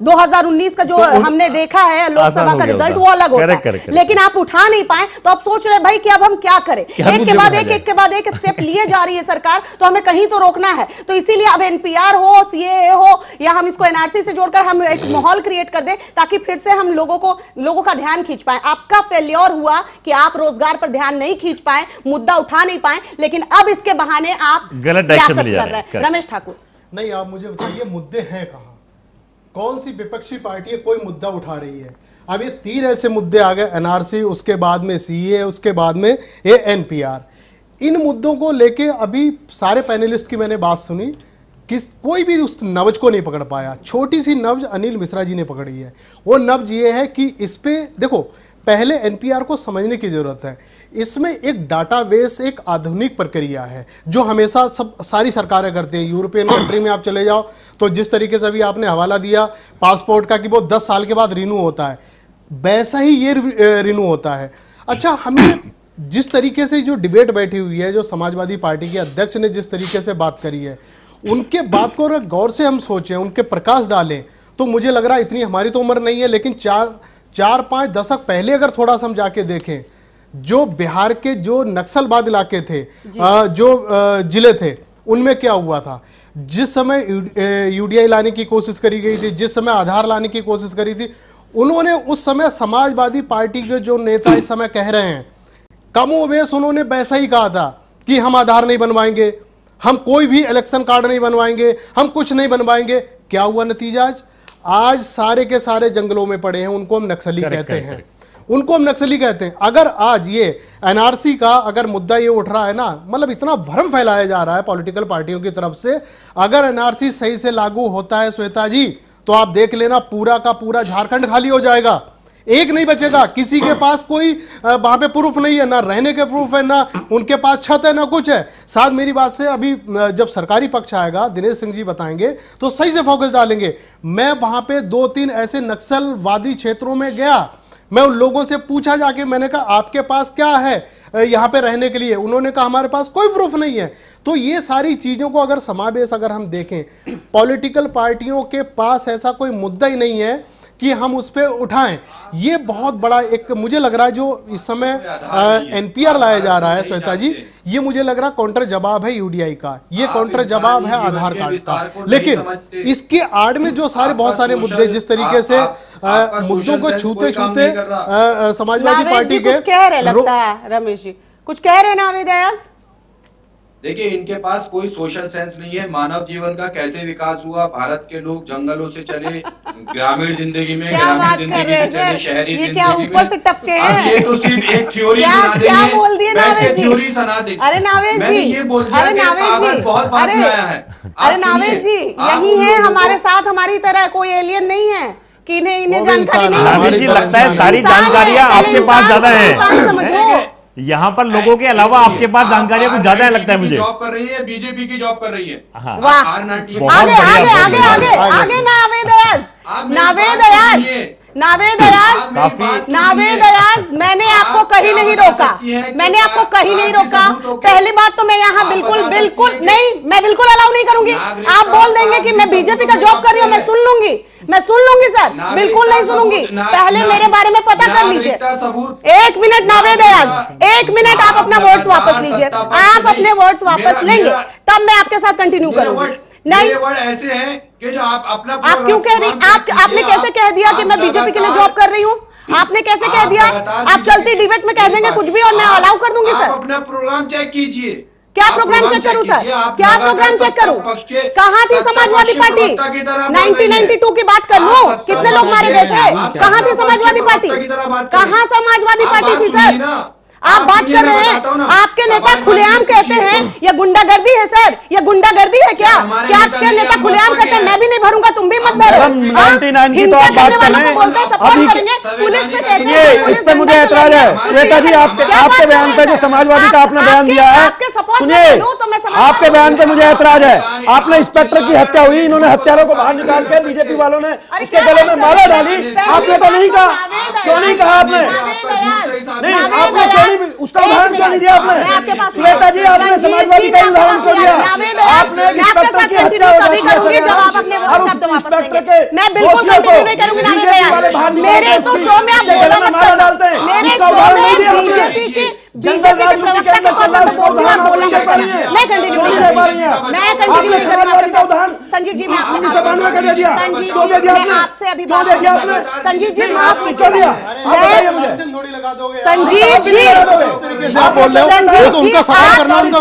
2019 का जो तो हमने देखा है लोकसभा का रिज़ल्ट वो अलग होता। Correct. लेकिन आप उठा नहीं पाए तो आप सोच रहे भाई कि अब हम क्या करें? क्या एक के बाद एक एक के बाद एक स्टेप लिए जा रही है सरकार तो हमें कहीं तो रोकना है। तो इसीलिए अब एनपीआर हो सीए हो या हम इसको एनआरसी से जोड़कर हम एक माहौल क्रिएट कर दें ताकि फिर से हम लोगों को लोगों का ध्यान खींच पाए। आपका फेल्योर हुआ कि आप रोज़गार पर ध्यान नहीं खींच पाए मुद्दा उठा नहीं पाए लेकिन अब इसके बहाने आप गलत कर रहे हैं। रमेश ठाकुर। नहीं आप मुझे बताइए मुद्दे हैं कहाँ? कौन सी विपक्षी पार्टी कोई मुद्दा उठा रही है? अब ये तीन ऐसे मुद्दे आ गए एनआरसी उसके बाद में सीए उसके बाद में ये एनपीआर इन मुद्दों को लेके अभी सारे पैनलिस्ट की मैंने बात सुनी किस, कोई भी उस नब्ज को नहीं पकड़ पाया। छोटी सी नब्ज अनिल मिश्रा जी ने पकड़ी है। वो नब्ज ये है कि इस पर देखो, पहले एनपीआर को समझने की ज़रूरत है। इसमें एक डाटाबेस एक आधुनिक प्रक्रिया है, जो हमेशा सब, सारी सरकारें करती हैं। यूरोपियन कंट्री में आप चले जाओ तो जिस तरीके से अभी आपने हवाला दिया पासपोर्ट का कि वो दस साल के बाद रिन्यू होता है, वैसा ही ये रिन्यू होता है। अच्छा हमें जिस तरीके से जो डिबेट बैठी हुई है, जो समाजवादी पार्टी के अध्यक्ष ने जिस तरीके से बात करी है उनके बात को अगर गौर से हम सोचें उनके प्रकाश डालें तो मुझे लग रहा है इतनी हमारी तो उम्र नहीं है लेकिन चार चार पाँच दशक पहले अगर थोड़ा सा हम जाके देखें जो बिहार के जो नक्सलवाद इलाके थे जो। ज़िले थे उनमें क्या हुआ था? जिस समय यूडीआई लाने की कोशिश करी गई थी जिस समय आधार लाने की कोशिश करी थी उन्होंने उस समय समाजवादी पार्टी के जो नेता इस समय कह रहे हैं कमोवेश उन्होंने वैसा ही कहा था कि हम आधार नहीं बनवाएँगे। हम कोई भी इलेक्शन कार्ड नहीं बनवाएँगे हम कुछ नहीं बनवाएँगे। क्या हुआ नतीजा आज? आज सारे के सारे जंगलों में पड़े हैं उनको हम नक्सली कहते correct, हैं। उनको हम नक्सली कहते हैं। अगर आज ये एनआरसी का अगर मुद्दा ये उठ रहा है ना मतलब इतना भ्रम फैलाया जा रहा है पॉलिटिकल पार्टियों की तरफ़ से अगर एनआरसी सही से लागू होता है श्वेता जी तो आप देख लेना पूरा का पूरा झारखंड खाली हो जाएगा। एक नहीं बचेगा। किसी के पास कोई वहाँ पे प्रूफ नहीं है, ना रहने के प्रूफ है, ना उनके पास छत है, ना कुछ है। साथ मेरी बात से अभी जब सरकारी पक्ष आएगा, दिनेश सिंह जी बताएँगे तो सही से फोकस डालेंगे। मैं वहाँ पे दो तीन ऐसे नक्सलवादी क्षेत्रों में गया। मैं उन लोगों से पूछा जाके, मैंने कहा, आपके पास क्या है यहाँ पे रहने के लिए? उन्होंने कहा, हमारे पास कोई प्रूफ नहीं है। तो ये सारी चीज़ों को अगर समावेश अगर हम देखें पॉलिटिकल पार्टियों के पास ऐसा कोई मुद्दा ही नहीं है कि हम उस पर उठाएँ। ये बहुत बड़ा एक मुझे लग रहा है जो इस समय एनपीआर लाया जा रहा है श्वेता जी। ये मुझे लग रहा है काउंटर जवाब है यूडीआई का। ये काउंटर जवाब है आधार कार्ड का। लेकिन इसके आड़ में जो सारे बहुत सारे मुद्दे जिस तरीके से मुद्दों को छूते छूते समाजवादी पार्टी के कुछ कह रहे रो- लगता है रमेश जी। कुछ कह रहे हैं नावेद अयाज देखिए इनके पास कोई सोशल सेंस नहीं है। मानव जीवन का कैसे विकास हुआ? भारत के लोग जंगलों से चले ग्रामीण ज़िंदगी में ग्रामीण ज़िंदगी से चले शहरी ये ज़िंदगी में से टपके अब हैं? ये तो सिर्फ़ एक थ्योरी क्या सुना क्या देंगे। बोल दिए बैठ के थ्योरी सुना देंगे अरे नावेद मैंने ये बोल दिया अरे कि नावेद कागज़ जी। बहुत बाद में आया है। अरे नावेद जी यही है हमारे साथ हमारी तरह कोई एलियन नहीं है कि इन्हें इन्हें जानकारी नहीं लगता है सारी जानकारियाँ आपके पास ज़्यादा है। यहाँ पर लोगों के अलावा आपके पास जानकारी कुछ ज़्यादा है लगता है मुझे। जॉब कर रही है बीजेपी की जॉब कर रही है। नावेद अराज नावेद अराज मैंने आपको कहीं नहीं रोका। मैंने आपको कहीं नहीं रोका। पहली बात तो मैं यहाँ बिल्कुल बिल्कुल नहीं मैं बिल्कुल अलाउ नहीं करूँगी। आप बोल देंगे कि मैं बीजेपी का जॉब कर रही हूँ मैं सुन लूँगी। मैं सुन लूँगी सर बिल्कुल नहीं सुनूँगी। पहले मेरे बारे में पता कर लीजिए। एक मिनट नावेद अराज एक मिनट आप अपना वर्ड्स वापस लीजिए। आप अपने वर्ड्स वापस लेंगे तब मैं आपके साथ कंटिन्यू करूँगी। नहीं। ये वर्ड ऐसे हैं कि जो आप अपना आप क्यों कह रही आप आपने कैसे कह दिया कि मैं बीजेपी के लिए जॉब कर रही हूँ? आपने कैसे कह दिया? आप चलती डिबेट में कह देंगे कुछ भी और मैं अलाउ कर दूँगी सर अपना प्रोग्राम चेक कीजिए। क्या प्रोग्राम चेक करूँ सर क्या प्रोग्राम चेक करूँ? कहाँ थी समाजवादी पार्टी? 1992 की बात कर लो। कितने लोग मारे गए थे? कहाँ थी समाजवादी पार्टी? कहाँ समाजवादी पार्टी थी सर आप बात कर रहे हैं। आपके नेता खुलेआम कहते हैं ये गुंडागर्दी है सर। ये गुंडागर्दी है क्या? क्या आपके नेता खुलेआम कहते हैं मैं भी नहीं भरूँगा तुम भी मत भरो। इस पर मुझे तो ऐतराज है। श्वेता जी आपके आपके बयान पे जो समाजवादी का आपने बयान दिया है सुनिए। तो आपके बयान पे मुझे ऐतराज है। आपने इंस्पेक्टर की हत्या हुई इन्होंने हत्यारों को बाहर निकाल के बीजेपी वालों ने उसके गले में माला डाली। आपने तो नहीं कहा। क्यों नहीं कहा आपने? नहीं आपने क्यों नहीं उसका उदाहरण क्यों नहीं दिया आपने? श्वेता जी आपने समाजवादी का उदाहरण क्यों दिया? आपने इंस्पेक्टर की हत्या और इंस्पेक्टर के दोषियों को बीजेपी वाले मेरे तो शो में आप मत डालते हैं। उसका उदाहरण नहीं दिया आपने। के है मैं कंटिन्यू रही मैं कंटिन्यू कर रही संजीव जी मैं आपने में कर दिया क्यों दे दिया आपने आपसे अभी दे दिया आपने? संजीव जी माफ़ कीजिए। दिया संजीव जी आप बोल रहे हो। वो तो उनका सवाल करना उनका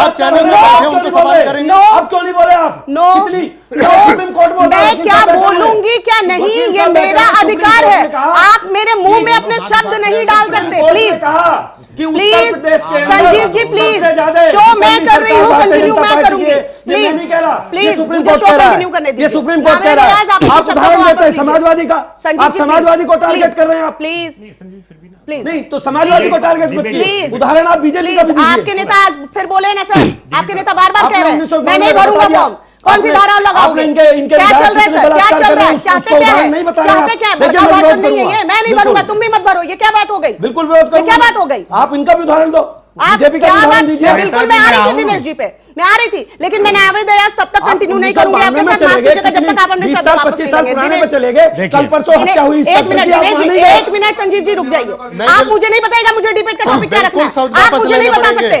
आप चैनल में बैठे सवाल करेंगे। आप क्यों नहीं बोले आप? कितनी मैं क्या बोलूँगी क्या नहीं ये मेरा अधिकार है। आप मेरे मुँह में अपने शब्द नहीं डाल सकते please please Sanjeev ji please show मैं कर रही हूँ कंटिन्यू मैं करूँगी। Please please Supreme court show रहा है। ये सुप्रीम कोर्ट कह रहा है। आप अच्छा उदाहरण देते हैं तो समाजवादी का। आप समाजवादी को टारगेट कर रहे हैं आप। प्लीज़ प्लीज़ नहीं तो समाजवादी को टारगेट मत कीजिए। उदाहरण आप बीजेपी का आपके नेता आज फिर बोले ना सर। आपके नेता बार बार कह रहे हैं। मैं नहीं भरूँगा फॉर्म कौन सी धारा लगाओगे? इनके इनके क्या चल तो रहा है क्या चल रहा है? चाहते क्या है? नहीं बता चाहते क्या है? मैं नहीं भरूँगा तुम भी मत भरो ये क्या बात हो गई? बिल्कुल विरोध क्या बात हो गई? आप इनका भी उदाहरण दो। आप क्या बात बिल्कुल मैं आ रही थी दिनेश पे। मैं आ रही थी लेकिन मैंने आवेद दया तब तक कंटिन्यू नहीं करूँगी आपके साथ माफ़ जब तक आप अपने शब्द वापस नहीं लेंगे कल परसों हत्या हुई एक मिनट दिनेश एक मिनट संजीव जी रुक जाइए। आप मुझे नहीं बताएगा मुझे डिबेट का टॉपिक क्या रखना है। आप मुझे नहीं बता सकते।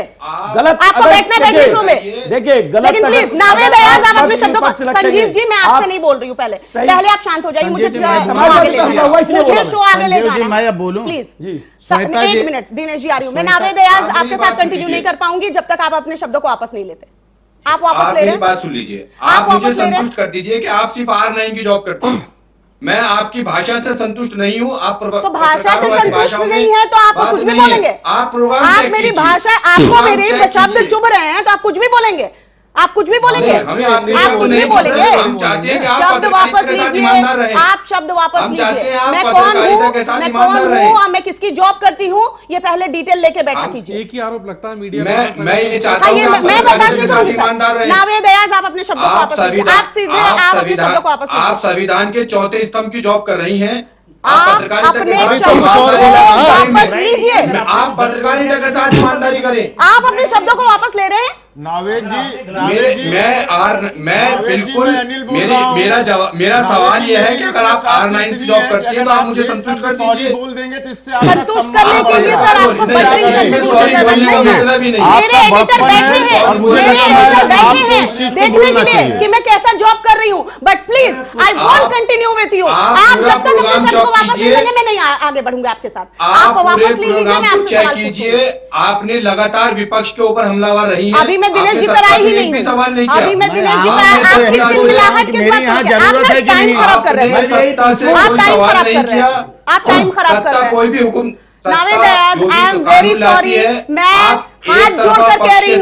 गलत आपको बैठना बैठे शो में। देखिए गलत लेकिन प्लीज़ नावेद दयाज आप अपने शब्दों को संजीव जी मैं आपसे नहीं बोल रही हूँ पहले। पहले आप शांत हो जाइए मुझे शो आगे ले मुझे शो आगे ले जाना। प्लीज़ एक मिनट दिनेश जी आ रही हूँ। मैं नावेद आपके साथ कंटिन्यू नहीं कर पाऊँगी जब तक आप अपने शब्दों को वापस नहीं लेते। आप वापस ले रहे हैं? बात सुन लीजिए। आप मुझे संतुष्ट कर दीजिए कि आप सिर्फ़ आर नाइन की जॉब करते हैं। मैं आपकी भाषा से संतुष्ट नहीं हूँ आप तो भाषा से संतुष्ट नहीं है तो आप कुछ भी बोलेंगे। आप आप मेरी भाषा आपको मेरे शब्द चुभ रहे हैं तो आप कुछ भी बोलेंगे। आप कुछ भी बोलेंगे। आप कुछ भी बोलेंगे। शब्द वापस लीजिए। आप शब्द वापस लीजिए। मैं कौन हूँ? मैं कौन हूँ? और मैं किसकी जॉब करती हूँ? ये पहले डिटेल लेके बैठा कीजिए। एक ही आरोप लगता है मीडिया मैं बर्दाश्त नावेद अयाज आप अपने शब्दों को वापस आप सीधे आप अपने शब्दों को वापस आप संविधान के चौथे स्तंभ की जॉब कर रही है। आप अपने वापस लीजिए। आप पत्रकारिता के साथ ईमानदारी करें। आप अपने शब्दों को वापस ले रहे हैं? नावेद जी नावेद जी। मैं आर मैं बिल्कुल मेरी मेरा जवाब मेरा सवाल यह है कि अगर आप आर नाइन से जॉब करते हैं तो आप मुझे संतुष्ट कर दीजिए। बोल देंगे तो इससे आपका सम्मान बढ़ेगा। कि मैं कैसा जॉब कर रही हूँ। But please I want continue with you आप जब तक अपने शब्द को वापस ले लेंगे मैं नहीं आगे बढ़ूँगा आपके साथ। आप वापस ले लीजिए मैं आपसे सवाल कीजिए। आपने लगातार विपक्ष के ऊपर हमलावर रही है चिलचिलाहट हूँ किस कि बात मेरी यहाँ की? आप ज़रूरत है लोग कि टाइम खराब कर रहे हैं। आप टाइम खराब कर रहे हैं। आप टाइम खराब कर रहे हैं। कोई भी हुक्म आई एम वेरी सॉरी मैं हाथ जोड़कर कह रही हूँ।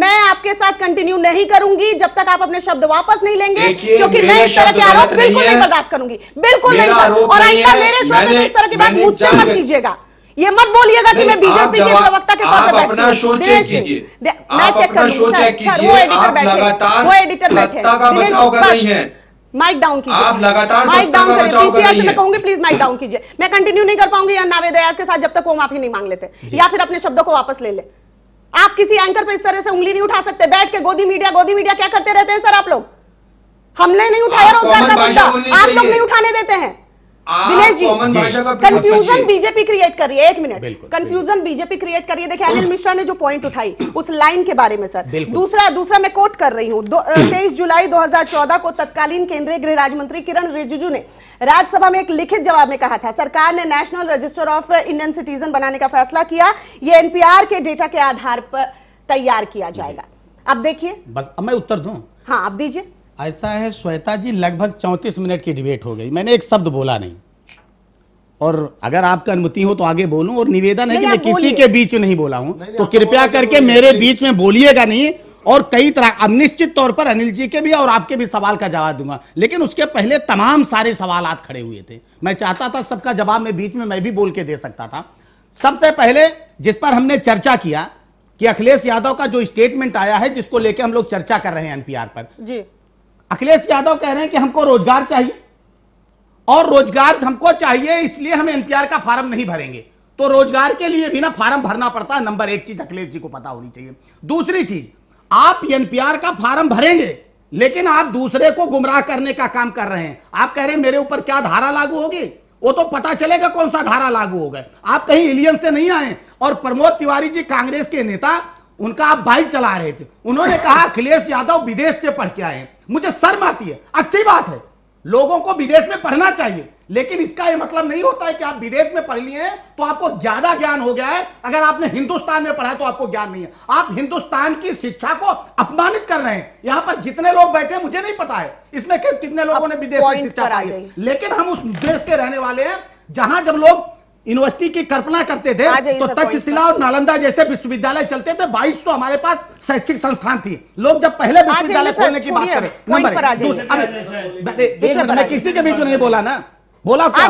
मैं आपके साथ कंटिन्यू नहीं करूँगी जब तक आप अपने शब्द वापस नहीं लेंगे क्योंकि मैं इस तरह शब्द के आरोप बिल्कुल नहीं नहीं बर्दाश्त करूँगी। बिल्कुल नहीं और नहीं आइंदा मेरे शो में इस तरह की बात मुझसे मत कीजिएगा। ये मत बोलिएगा कि मैं बीजेपी के प्रवक्ता के तौर पर अपना। शो चेक कीजिए। मैं चेक कर शो चेक कीजिए। वो एडिटर आप बैठे हैं। लगातार वो एडिटर बैठे हैं। सत्ता का बचाव कर रही हैं। माइक डाउन कीजिए आप लगातार माइक डाउन कर पीसीआर रही से मैं कहूँगी प्लीज़ माइक डाउन कीजिए मैं कंटिन्यू नहीं कर पाऊँगी या नावेद अयाज के साथ जब तक वो माफ़ी नहीं मांग लेते या फिर अपने शब्दों को वापस ले ले आप किसी एंकर पे इस तरह से उंगली नहीं उठा सकते बैठ के गोदी मीडिया गोदी मीडिया क्या करते रहते हैं सर आप लोग हमने नहीं उठाया आप रोज़गार का मुद्दा आप लोग नहीं उठाने देते हैं आप Dinesh ji confusion BJP create कर रही है एक मिनट कंफ्यूजन बीजेपी क्रिएट कर रही है देखिए अनिल मिश्रा ने जो पॉइंट उठाई उस लाइन के बारे में सर। दूसरा दूसरा मैं कोट कर रही हूँ। तेईस जुलाई 2014 को तत्कालीन केंद्रीय गृह राज्य मंत्री किरण रिजिजू ने राज्यसभा में एक लिखित जवाब में कहा था सरकार ने national register of Indian citizen बनाने का फैसला किया ये एनपीआर के डेटा के आधार पर तैयार किया जाएगा। अब देखिए। बस अब मैं उत्तर दू? हाँ आप दीजिए। ऐसा है श्वेता जी लगभग 34 मिनट की डिबेट हो गई। मैंने एक शब्द बोला नहीं। और अगर आपका अनुमति हो तो आगे बोलूँ और निवेदन है कि मैं किसी के बीच में नहीं बोला हूँ। नहीं, तो कृपया करके बोलो, मेरे। बीच में बोलिएगा नहीं और कई तरह अब निश्चित तौर पर अनिल जी के भी और आपके भी सवाल का जवाब दूँगा। लेकिन उसके पहले तमाम सारे सवाल खड़े हुए थे। मैं चाहता था सबका जवाब मैं बीच में मैं भी बोल के दे सकता था। सबसे पहले जिस पर हमने चर्चा किया कि अखिलेश यादव का जो स्टेटमेंट आया है जिसको लेकर हम लोग चर्चा कर रहे हैं एनपीआर पर। जी। अखिलेश यादव कह रहे हैं कि हमको रोज़गार चाहिए। और रोज़गार हमको चाहिए, इसलिए हम एनपीआर का फार्म नहीं भरेंगे। तो रोज़गार के लिए भी ना फार्म भरना पड़ता है, नंबर एक चीज़ अखिलेश जी को पता होनी चाहिए। दूसरी चीज़, आप एनपीआर का फार्म भरेंगे, लेकिन आप दूसरे को गुमराह करने का काम कर रहे हैं। आप कह रहे हैं, मेरे ऊपर क्या धारा लागू होगी? वो तो पता चलेगा कौन सा धारा लागू हो गए आप कहीं एलियन से नहीं आए, और प्रमोद तिवारी जी कांग्रेस के नेता, उनका आप बाइक चला रहे थे। उन्होंने कहा, अखिलेश यादव विदेश से पढ़ के आए मुझे शर्म आती है। अच्छी बात है। लोगों को विदेश में पढ़ना चाहिए। लेकिन इसका यह मतलब नहीं होता है कि आप विदेश में पढ़ लिए हैं तो आपको ज़्यादा ज्ञान हो गया है। अगर आपने हिंदुस्तान में पढ़ा है तो आपको ज्ञान नहीं है। आप हिंदुस्तान की शिक्षा को अपमानित कर रहे हैं। यहाँ पर जितने लोग बैठे हैं मुझे नहीं पता है। इसमें किस कितने लोगों ने विदेश में शिक्षा पाई है। लेकिन हम उस देश के रहने वाले हैं जहाँ जब लोग यूनिवर्सिटी की कल्पना करते थे तो तक्षशिला और नालंदा जैसे विश्वविद्यालय चलते थे बाईस तो हमारे पास शैक्षिक संस्थान थी। लोग जब पहले विश्वविद्यालय खोलने की बात करें नंबर मैं किसी के बीच में नहीं बोला ना। बोला क्या?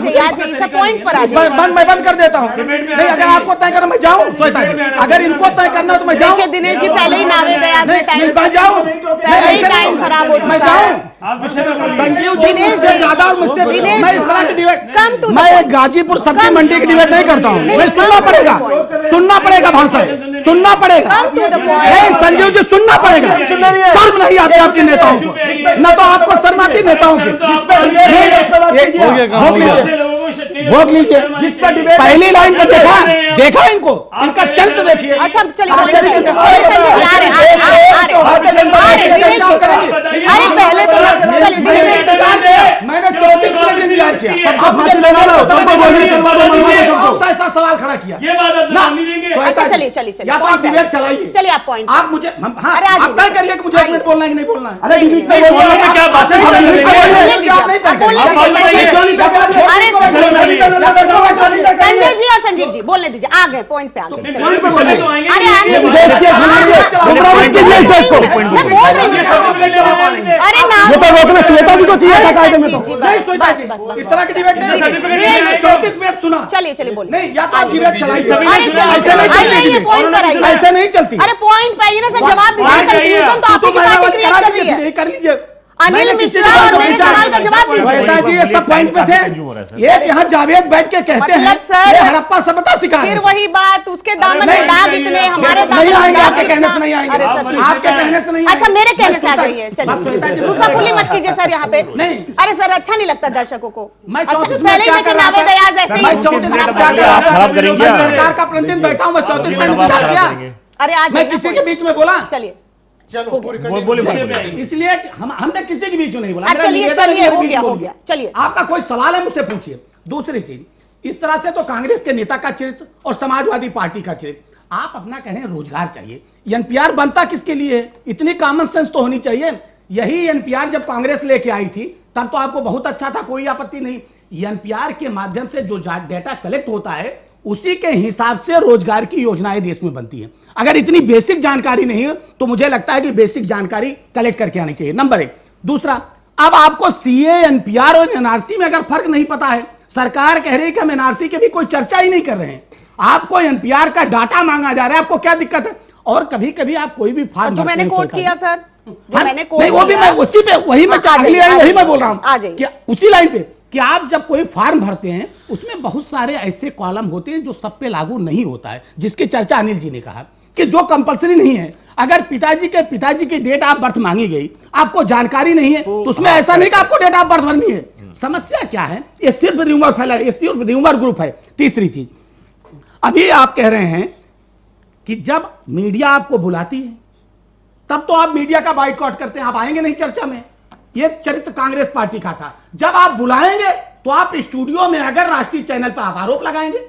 पॉइंट पर आ मैं बंद मैं बंद कर देता हूँ। नहीं अगर आपको तय करना मैं जाऊँ श्वेता जी अगर इनको तय करना है तो मैं जाऊँ। दिनेश जी पहले ही नावेद अयाज ने नहीं मैं जाऊँ। टाइम खराब हो मैं है। जाऊँ। संजीव जी मुझसे ज़्यादा और मुझसे मैं इस तरह की डिबेट मैं गाजीपुर सब्ज़ी मंडी की डिबेट नहीं करता हूँ। मैं सुनना पड़ेगा। सुनना पड़ेगा भाषण सुनना पड़ेगा। संजीव जी सुनना पड़ेगा। शर्म नहीं आती आपके नेताओं को। न तो आपको शर्म आती नेताओं की। नहीं, ये- भोग लीजिए। जिस पर डिबेट पहली लाइन पर देखा देखा इनको। इनका चरित्र देखिए। अच्छा चलिए तो मैंने चौतीस मिनट इंतज़ार किया। ऐसा सवाल खड़ा किया। श्वेता अच्छा, चलिए, चलिए, चलिए, या तो आप डिबेट चलाइए। चलिए, आप point पे आप मुझे हाँ आप तय करिए कि मुझे एक मिनट बोलना है कि नहीं बोलना है। अरे डिबेट नहीं, बोलने में क्या बात है? आप नहीं तय करिए, संजय जी। तो तो और संजीव जी बोलने दीजिए आ गए पॉइंट पे आ गए तो अरे ये हूँ तो रोकना श्वेता जी को चाहिए था कायदे में तो इस तरह की डिबेट नहीं सर्टिफिकेट नहीं, नहीं चौतीस मिनट सुना चलिए चलिए बोलिए नहीं या तो आप डिबेट चलाइए ऐसे नहीं चलती अरे पॉइंट पे आइए ना सर जवाब दीजिए तो तू आप तो ही की महिला पार्टी क्रिएट कर रही है कर लीजिए अनिल मिश्रा और मेरे सवाल का जवाब दीजिए। ये सब पॉइंट पे थे। ये यहाँ जावेद बैठ के कहते हैं मतलब ये हड़प्पा सभ्यता सिखा फिर वही बात उसके दामन में नहीं, दाग इतने हमारे दामन नहीं आएँगे आपके कहने से नहीं आएँगे। अरे सर आपके कहने से नहीं अच्छा मेरे कहने से आ जाइए चलिए। दूसरा पुली मत कीजिए सर यहाँ पे। नहीं। अरे सर अच्छा नहीं लगता दर्शकों को। मैं अच्छा, चौतीस पहले मिनट ही क्या कर रहा था? चौतीस मिनट क्या कर रहा। था। खराब करेंगे। सरकार का प्रतिनिधि बैठा हूँ मैं चौतीस मिनट खराब किया अरे आज मैं किसी के बीच में बोला। चलिए। चलो पूरी बोले बोले इसलिए हम हमने किसी के बीच में नहीं बोला। चलिए, चलिए, हो गया, हो गया, चलिए। आपका कोई सवाल है मुझसे पूछिए। दूसरी चीज़ इस तरह से तो कांग्रेस के नेता का चरित्र और समाजवादी पार्टी का चरित्र आप अपना कहें रोज़गार चाहिए। एनपीआर बनता किसके लिए है? इतनी कॉमन सेंस तो होनी चाहिए। यही एनपीआर जब कांग्रेस लेके आई थी तब तो आपको बहुत अच्छा था कोई आपत्ति नहीं। एनपीआर के माध्यम से जो डेटा कलेक्ट होता है उसी के हिसाब से रोज़गार की योजनाएँ देश में बनती हैं। अगर इतनी बेसिक जानकारी नहीं है तो मुझे लगता है कि बेसिक जानकारी कलेक्ट करके आनी चाहिए। नंबर एक। दूसरा अब आपको सीए एनपीआर और एनआरसी में अगर फ़र्क नहीं पता है सरकार कह रही है कि हम एनआरसी की भी कोई चर्चा ही नहीं कर रहे हैं। आपको एनपीआर का डाटा मांगा जा रहा है आपको क्या दिक्कत है? और कभी कभी आप कोई भी फार्म जो मैंने हैं कोट किया सर जो मैंने कोट नहीं वो भी मैं उसी पे वही मैं हाँ, वही मैं बोल रहा हूँ आ जाइए। उसी लाइन पे कि आप जब कोई फॉर्म भरते हैं, उसमें बहुत सारे ऐसे कॉलम होते हैं जो सब पे लागू नहीं होता है, जिसकी चर्चा अनिल जी ने कहा कि जो कंपलसरी नहीं है, अगर पिताजी के, पिताजी की डेट ऑफ़ बर्थ मांगी गई, आपको जानकारी नहीं है तो उसमें ऐसा नहीं कि आपको डेट ऑफ़ बर्थ भरनी है। समस्या क्या है? ये सिर्फ़ र्यूमर फैला, ये सिर्फ़ र्यूमर ग्रुप है। तीसरी चीज़, अभी आप कह रहे हैं कि जब मीडिया आपको बुलाती है, तब तो आप मीडिया का बाइकआउट करते हैं, आप आएँगे नहीं चर्चा में। ये चरित्र कांग्रेस पार्टी का था। जब आप बुलाएँगे तो आप स्टूडियो में अगर राष्ट्रीय चैनल पर आप आरोप लगाएँगे।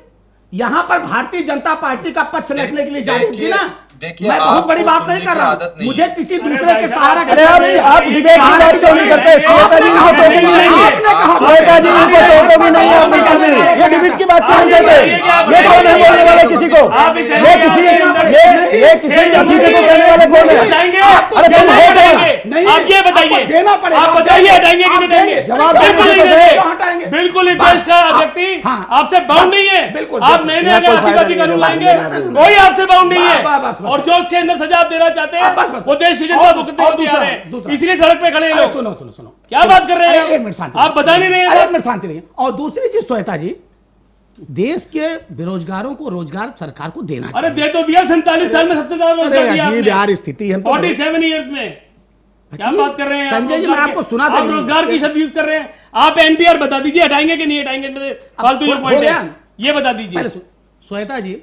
यहाँ पर भारतीय जनता पार्टी का पक्ष रखने के लिए जागरूक जी ना। देखिए, मैं बहुत बड़ी बात नहीं कर रहा हूँ। मुझे किसी दूसरे के सहारा अरे आप आप डिबेट की बात क्यों नहीं करते? श्वेता जी टोकेंगे नहीं श्वेता जी टोकोगे नहीं आप नहीं करने ये डिबेट की बात क्यों नहीं करते ये कौन है बोलने वाले किसी को। ये किसी ये ये किसी अतिथि को कहने वाले कौन है? अरे तुम हो गए आप ये बताइए। देना पड़ेगा। आप बताइए हटाएँगे कि नहीं हटाएँगे? जवाब बिल्कुल नहीं देंगे बिल्कुल इस देश का व्यक्ति हाँ। आपसे बाउंड नहीं है। बिल्कुल, आप नए नए अतिवादी लाएँगे कोई आपसे बाउंड नहीं है बस। और जो उसके अंदर सजा आप देना चाहते हाँ, बस, बस। वो देश की जनता भुगतने को तैयार है। इसलिए सड़क पे खड़े हैं लोग। सुनो सुनो सुनो। क्या बात कर रहे हैं एक मिनट शांति आप बता नहीं रहे हैं एक मिनट शांति रहिए। और दूसरी चीज़ श्वेता जी देश के बेरोजगारों को रोज़गार सरकार को देना अरे दे तो दिया सैंतालीस साल में सबसे ज़्यादा रोज़गार यार स्थिति है। फोर्टी सेवन ईयर्स में। क्या बात कर रहे हैं संजय जी, मैं आपको सुना था। रोज़गार की शब्द यूज़ कर रहे हैं। आप एनपीआर बता दीजिए हटाएँगे कि नहीं हटाएँगे? फालतू जो पॉइंट है। ये बता दीजिए। श्वेता जी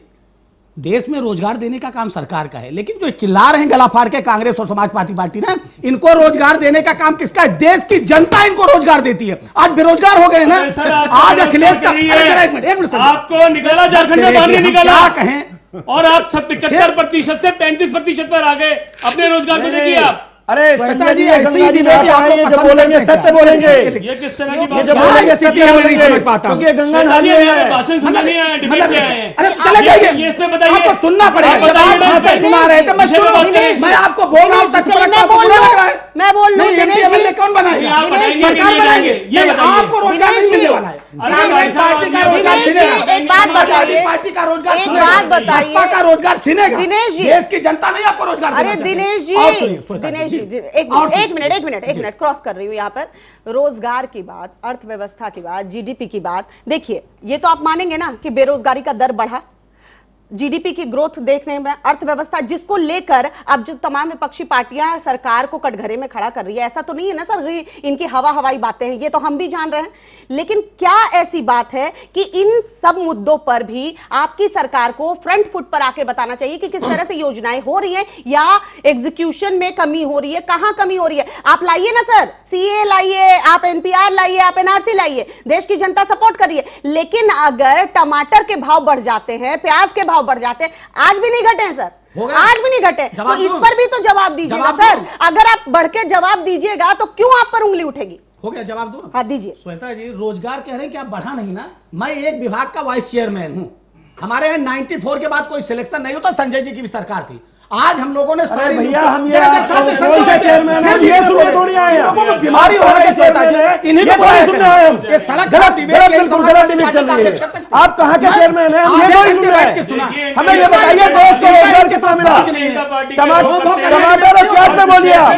देश में रोज़गार देने का काम सरकार का है लेकिन जो चिल्ला रहे हैं गला फाड़ के कांग्रेस और समाजवादी पार्टी ने इनको रोज़गार देने का काम किसका है? देश की जनता इनको रोज़गार देती है। आज बेरोजगार हो गए ना? आज तो अखिलेश का एक मिनट एक मिनट आपको निकाला झारखंड में बाहर निकाला क्या कहें? और आप सत्तर प्रतिशत से पैंतीस प्रतिशत पर आ गए। अपने रोज़गार को देखिए आप। अरे सत्य जी, जी ऐसी जी डिबेट बात आप लोग जो पसंद बोलेंगे सत्य बोलेंगे। ये किस तरह की बात जो है? बोलेंगे सत्य है, नहीं बोलेंगे। समझ पाता। क्योंकि गंगा नाली है हैं। भाषण सुनने नहीं आए डिबेट मतलब- में आए अरे चले जाइए। ये इसमें बताइए। आपको सुनना पड़ेगा। बताओ मैं जब आप भाषण सुना रहे थे मैं सुन करें। मैं आपको बोल रहा हूँ सच में आपको बोल बुरा लग रहा है। मैं बोल दिनेश जी। कौन बनाएगा? सरकार बनाएँगे? ये आपको रोज़गार दिनेश नहीं मिलने वाला है। एक बात बताइए। पार्टी का रोज़गार एक बात बताइए। का रोज़गार छीनेगा। दिनेश जी। देश की जनता नहीं आपको रोज़गार अरे दिनेश जी दिनेश जी, एक। मिनट एक मिनट एक मिनट क्रॉस कर रही हूँ यहाँ पर। रोज़गार की बात अर्थव्यवस्था की बात जीडीपी की बात। देखिए ये तो आप मानेंगे ना कि बेरोजगारी का दर बढ़ा। जीडीपी की ग्रोथ देखने में, अर्थव्यवस्था जिसको लेकर अब जो तमाम विपक्षी पार्टियाँ सरकार को कटघरे में खड़ा कर रही है, ऐसा तो नहीं है ना सर इनकी हवा हवाई बातें हैं, ये तो हम भी जान रहे हैं। लेकिन क्या ऐसी बात है कि इन सब मुद्दों पर भी आपकी सरकार को फ्रंट फुट पर आके बताना चाहिए कि किस तरह से योजनाएँ हो रही है या एग्जीक्यूशन में कमी हो रही है, कहाँ कमी हो रही है? आप लाइए ना सर सीए लाइए, आप एनपीआर लाइए, आप एनआरसी लाइए, देश की जनता सपोर्ट करिए। लेकिन अगर टमाटर के भाव बढ़ जाते हैं, प्याज के भाव बढ़ जाते हैं। आज भी नहीं घटे हैं सर। आज भी नहीं घटे। तो इस पर भी तो जवाब दीजिएगा सर। अगर आप बढ़ के जवाब दीजिएगा तो क्यों आप पर उंगली उठेगी? हो गया जवाब दो। हाँ दीजिए। श्वेता जी रोज़गार कह रहे हैं कि आप बढ़ा नहीं ना। मैं एक विभाग का वाइस चेयरमैन हूँ। हमारे यहाँ 94 के बाद कोई सिलेक्शन नहीं होता संजय जी की भी सरकार थी। आज हम लोगों ने सारी भैया, हम ये कौन- सा जी, चेयरमैन है? ये सुनने थोड़ी आए हैं। लोगों को आप बीमारी हो रही है चेयरमैन है? इन्हीं को थोड़ी सुनने आए हम। ये सड़क गलत डिबेट बिल्कुल गलत डिबेट चल रही है। आप कहाँ के चेयरमैन हैं? हम ये थोड़ी एक सुन बैठ रहे के हैं सुना। हमें ये बताइए देश को रोज़गार कितना मिला? है। टमाटर और प्याज पे बोलिए आप?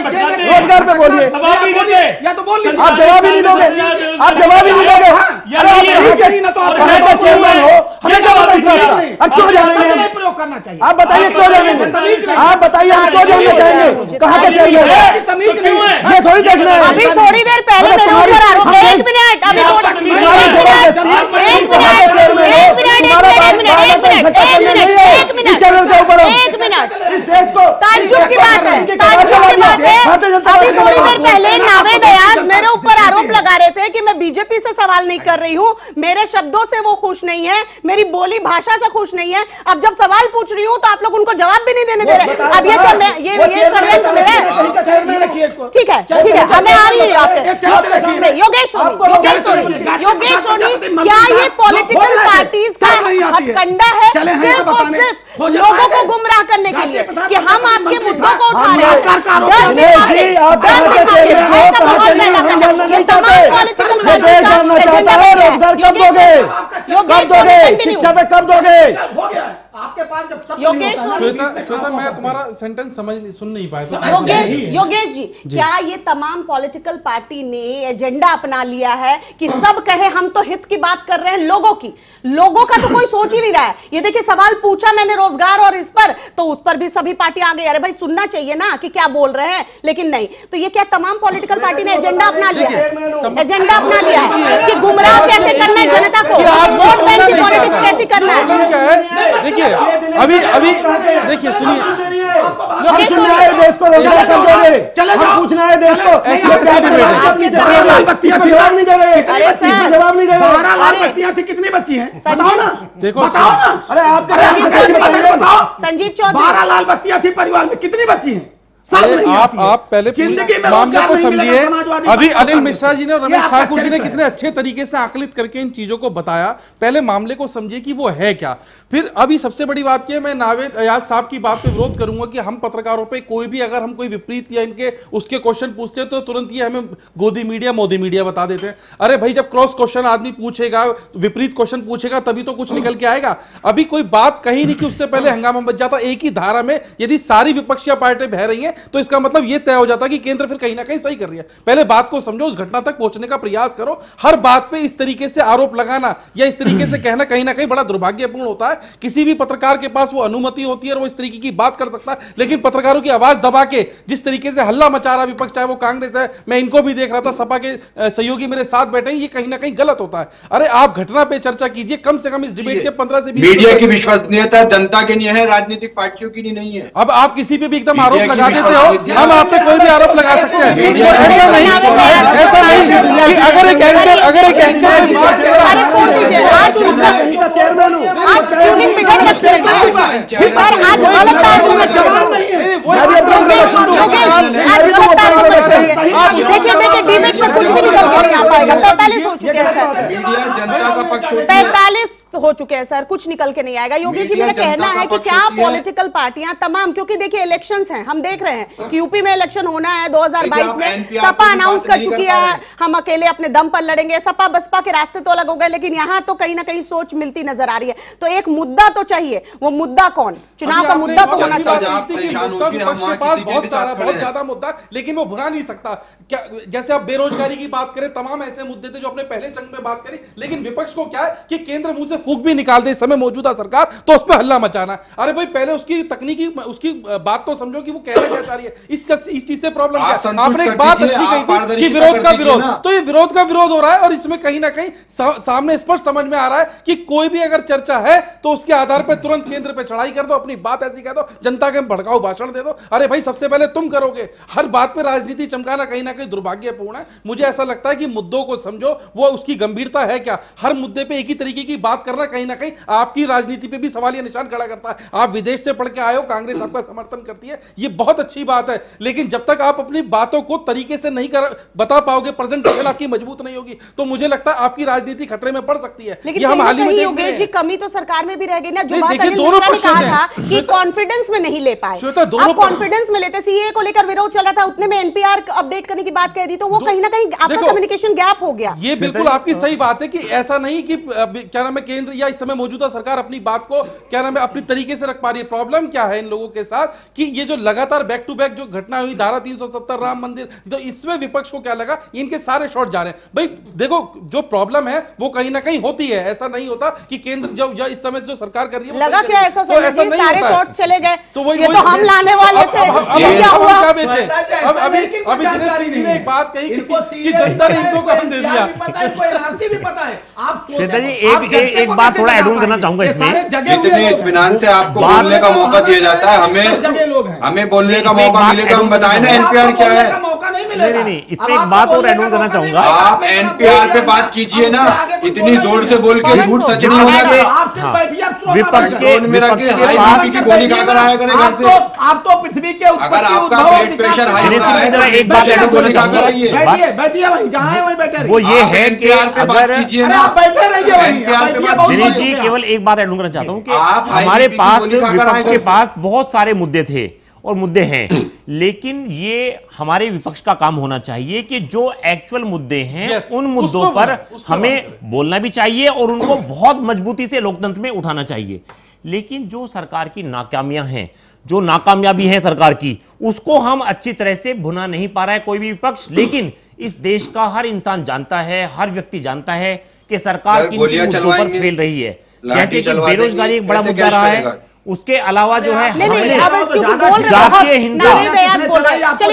रोज़गार पे बोलिए। या तो बोल लीजिए। आप जवाब ही नहीं दोगे। आप जवाब ही नहीं दोगे। अरे आप नहीं, के नहीं ना तो आप कहाँ के चेयरमैन हो हमें क्या पता इसका अब क्यों जानेंगे प्रयोग करना चाहिए आप बताइए क्यों जानेंगे आप बताइए हम क्यों जानना चाहेंगे? कहाँ के चेयरमैन आपकी हैं? तमीज नहीं। है? ये थोड़ी देखना है। अभी थोड़ी देर पहले मेरे ऊपर आरोप एक मिनट अभी आप थोड़ी- तक एक तुम्हारी मिनट ज़बरदस्ती एक मिनट कहाँ के चेयरमैन हो? एक मिनट एक तुम्हारा मिनट बात- एक मिनट एक बात मिनट इकट्ठा एक करने मिनट नहीं है। एक मिनट। इस चैनल के ऊपर हम एक मिनट। इस देश को ताज्जुब की बात है। इनकी ताज्जुब की कमाल बात है। भारतीय जनता अभी पार्टी थोड़ी का देर बात पहले है। नावेद अयाज मेरे ऊपर आरोप लगा रहे थे कि मैं बीजेपी से सवाल नहीं कर रही हूँ। मेरे शब्दों से वो खुश नहीं है। मेरी बोली भाषा से खुश नहीं है। अब जब सवाल पूछ रही हूँ तो आप लोग उनको जवाब भी नहीं देने दे रहे अब ये क्या मैं ये ये षड्यंत्र बताइए, है ठीक है ठीक है हमें आ रही है आपके योगेश सोनी योगेश सोनी योगेश सोनी क्या ये पॉलिटिकल। पार्टीज़ का है। हथकंडा है सिर्फ़ तो और सिर्फ़ लोगों को गुमराह करने के लिए कि हम आपके मुद्दों को उठा रहे हैं। रोज़गार कब दोगे। सोनी, कब दोगे? शिक्षा पे कब दोगे? आपके पास योगेश श्वेता श्वेता मैं तुम्हारा सेंटेंस समझ सुन नहीं पाया तो योगेश योगेश जी क्या ये तमाम पॉलिटिकल पार्टी ने एजेंडा अपना लिया है कि सब कहे हम तो हित की बात कर रहे हैं लोगों की? लोगों का तो कोई सोच ही नहीं रहा है। ये देखिए सवाल पूछा मैंने रोज़गार और इस पर तो उस पर भी सभी पार्टी आ गई अरे भाई सुनना चाहिए ना कि क्या बोल रहे हैं लेकिन नहीं। तो ये क्या तमाम पॉलिटिकल पार्टी ने एजेंडा अपना लिया है? एजेंडा अपना लिया है कि गुमराह कैसे करना है जनता को? वोट बैंक की पॉलिटिक्स कैसे करना है? है? देखिए अभी अभी अभी देखिए सुनिए। हम सुनना है। देश को रोज़गार कब दोगे हम पूछना है देश को है? है? जवाब नहीं दे रहे जवाब नहीं दे रहे बारह लाल अरे। बत्तियाँ थी कितनी बची हैं? बताओ ना। देखो, बताओ ना। अरे? बताओ। संजीव चौधरी। बारह लाल बत्तियाँ थी परिवार में। कितनी बच्ची हैं? अरे आप आप पहले मामले को समझिए। अभी अनिल मिश्रा जी ने और रमेश ठाकुर जी ने कितने अच्छे तरीके से आकलित करके इन चीज़ों को बताया। पहले मामले को समझिए कि वो है क्या। फिर अभी सबसे बड़ी बात की है मैं नावेद अयाज साहब की बात पे विरोध करूँगा कि हम पत्रकारों पे कोई भी अगर हम कोई विपरीत या इनके उसके क्वेश्चन पूछते हैं तो तुरंत ये हमें गोदी मीडिया मोदी मीडिया बता देते हैं। अरे भाई जब क्रॉस क्वेश्चन आदमी पूछेगा विपरीत क्वेश्चन पूछेगा तभी तो कुछ निकल के आएगा। अभी कोई बात कही नहीं कि उससे पहले हंगामा बच जाता। एक ही धारा में यदि सारी विपक्षी पार्टी बह रही है तो इसका मतलब ये तय हो जाता कि केंद्र फिर कहीं ना कहीं सही कर रही है। पहले बात को समझो उस घटना तक पहुँचने का प्रयास करो। हर बात पे इस तरीके से आरोप लगाना या इस तरीके से कहना कहीं ना कहीं बड़ा दुर्भाग्यपूर्ण होता है। किसी भी पत्रकार के पास वो अनुमति होती है और वो इस तरीके की बात कर सकता है लेकिन पत्रकारों की आवाज़ दबा के जिस तरीके से हल्ला मचा रहा विपक्ष चाहे वो कांग्रेस है मैं इनको भी देख रहा था सपा के सहयोगी मेरे साथ बैठे ये कहीं ना कहीं गलत होता है। अरे आप घटना पे चर्चा कीजिए कम से कम इस डिबेट के पंद्रह से मीडिया की विश्वसनीयता जनता के लिए है राजनीतिक पार्टियों की नहीं है। अब आप किसी पे भी एकदम आरोप मीडिया की देते हो हम आप पे कोई भी आरोप लगा सकते हैं तो ऐसा नहीं ऐसा नहीं कि अगर एक एंकर अगर एक एंकर है चेयरमैन हूँ है है हूँ। हैं पैंतालीस हो चुके हैं सर। कुछ निकल के नहीं आएगा। योगी जी मेरा कहना है कि क्या होती पॉलिटिकल पार्टियाँ तमाम क्योंकि देखिए इलेक्शंस हैं हम देख रहे हैं कि यूपी में इलेक्शन होना है 2022 देखिए, आप में। सपा अनाउंस कर चुकी है हम अकेले अपने दम पर लड़ेंगे। सपा बसपा के रास्ते तो अलग हो गए लेकिन यहाँ तो कहीं ना कहीं सोच मिलती नज़र आ रही है। तो एक मुद्दा तो चाहिए वो मुद्दा कौन? चुनाव का मुद्दा तो होना चाहिए। लेकिन वो भुना नहीं सकता। क्या जैसे आप बेरोजगारी की बात करें तमाम ऐसे मुद्दे थे जो अपने पहले चंग में बात करें लेकिन विपक्ष को क्या है कि केंद्र मुँह से फूक भी निकाल दे इस समय मौजूदा सरकार तो उस पर हल्ला मचाना। है। अरे भाई पहले उसकी तकनीकी उसकी बात तो समझो कि वो कहना क्या चाह रही है? इस चीज- इस चीज़ से प्रॉब्लम क्या? आपने एक बात अच्छी कही थी कि विरोध का विरोध। तो ये विरोध का विरोध हो रहा है और इसमें कहीं ना कहीं सा, सामने स्पष्ट समझ में आ रहा है कि कोई भी अगर चर्चा है तो उसके आधार पर तुरंत केंद्र पे चढ़ाई कर दो अपनी बात ऐसी कह दो जनता के भड़काऊ भाषण दे दो। अरे भाई सबसे पहले तुम करोगे। हर बात पे राजनीति चमकाना कहीं ना कहीं दुर्भाग्यपूर्ण है। मुझे ऐसा लगता है कि मुद्दों को समझो वो उसकी गंभीरता है क्या? हर मुद्दे पे एक ही तरीके की बात करना कहीं ना कहीं आपकी राजनीति पे भी सवालिया निशान खड़ा करता है। आप विदेश से पढ़ के आए हो कांग्रेस आपका समर्थन करती है ये बहुत अच्छी बात है। लेकिन जब तक आप अपनी बातों को तरीके से नहीं कर बता पाओगे प्रेजेंटेशन आपकी मज़बूत नहीं होगी तो मुझे लगता है आपकी राजनीति खतरे में पड़ सकती है। लेकिन हम हाल ही में कमी तो सरकार में भी रह गई ना जो देखिए, दोनों मिश्रा ने कहा था कि कॉन्फिडेंस में नहीं ले पाए। श्वेता, दोनों कॉन्फिडेंस में लेते सीए को लेकर विरोध चल रहा था उतने में एनपीआर अपडेट करने की बात कह दी तो वो कहीं ना कहीं आपका कम्युनिकेशन गैप हो गया। ये बिल्कुल आपकी सही बात है कि ऐसा नहीं कि क्या नाम है केंद्र या इस समय मौजूदा सरकार अपनी बात को क्या नाम है अपनी तरीके से रख पा रही है प्रॉब्लम क्या है इन लोगों के साथ कि ये जो लगातार बैक टू बैक जो घटना हुई धारा 370 राम मंदिर तो इसमें विपक्ष को क्या लगा इनके सारे शॉट जा रहे हैं भाई देखो जो प्रॉब्लम है वो कहीं ना कहीं होती है ऐसा नहीं होता कि केंद्र जो जो इस समय जो सरकार कर रही है लगा क्या ऐसा तो लीजिए, सारे होता है। शॉट्स चले गए तो वही तो हम लाने वाले थे ये क्या हुआ क्या बेचे अब अभी नहीं अभी दिनेश ने एक बात कही कि, जनता ने इनको काम दे दिया भी पता है इनको एनआरसी भी पता है आप सोचते श्वेता जी, आप एक- जनता एक- एक बात थोड़ा जगा करना चाहूँगा इसमें। लोग हैं। से आपको बोलने का मौका दिया जाता है हमें हमें बोलने का मौका मिलेगा हम बताए ना एनपीआर क्या है? नहीं नहीं, नहीं, इसमें एक बात और का करना चाहूँगा। आप एनपीआर पे बात कीजिए ना। इतनी ज़ोर से बोल के झूठ सच नहीं सिर्फ़ हाँ। विपक्ष के- विपक्ष के पास- की गोली खाकर आया करें घर से तो आप तो पृथ्वी के अगर आपका ब्लड प्रेशर हाई हो जरा एक बात गोली करना चाहूँगा। बैठिए बैठिए वहीं जहाँ है वहीं बैठे रहिए। वो ये है कि अगर कीजिए अरे ना आप बैठे रहिए दिनेश जी केवल एक बात ऐड करना चाहता हूँ कि हमारे पास विपक्ष के पास बहुत सारे मुद्दे थे और मुद्दे हैं। लेकिन ये हमारे विपक्ष का काम होना चाहिए कि जो एक्चुअल मुद्दे हैं Yes, उन मुद्दों पर हमें बोलना भी चाहिए और उनको बहुत मजबूती से लोकतंत्र में उठाना चाहिए। लेकिन जो सरकार की नाकामियाँ हैं जो नाकामयाबी है सरकार की उसको हम अच्छी तरह से भुना नहीं पा रहा है कोई भी विपक्ष। लेकिन इस देश का हर इंसान जानता है हर व्यक्ति जानता है कि सरकार किन किन मुद्दों पर फेल रही है। जैसे कि बेरोजगारी एक बड़ा मुद्दा रहा है। उसके अलावा जो है हैं जातीय हिंसा हैं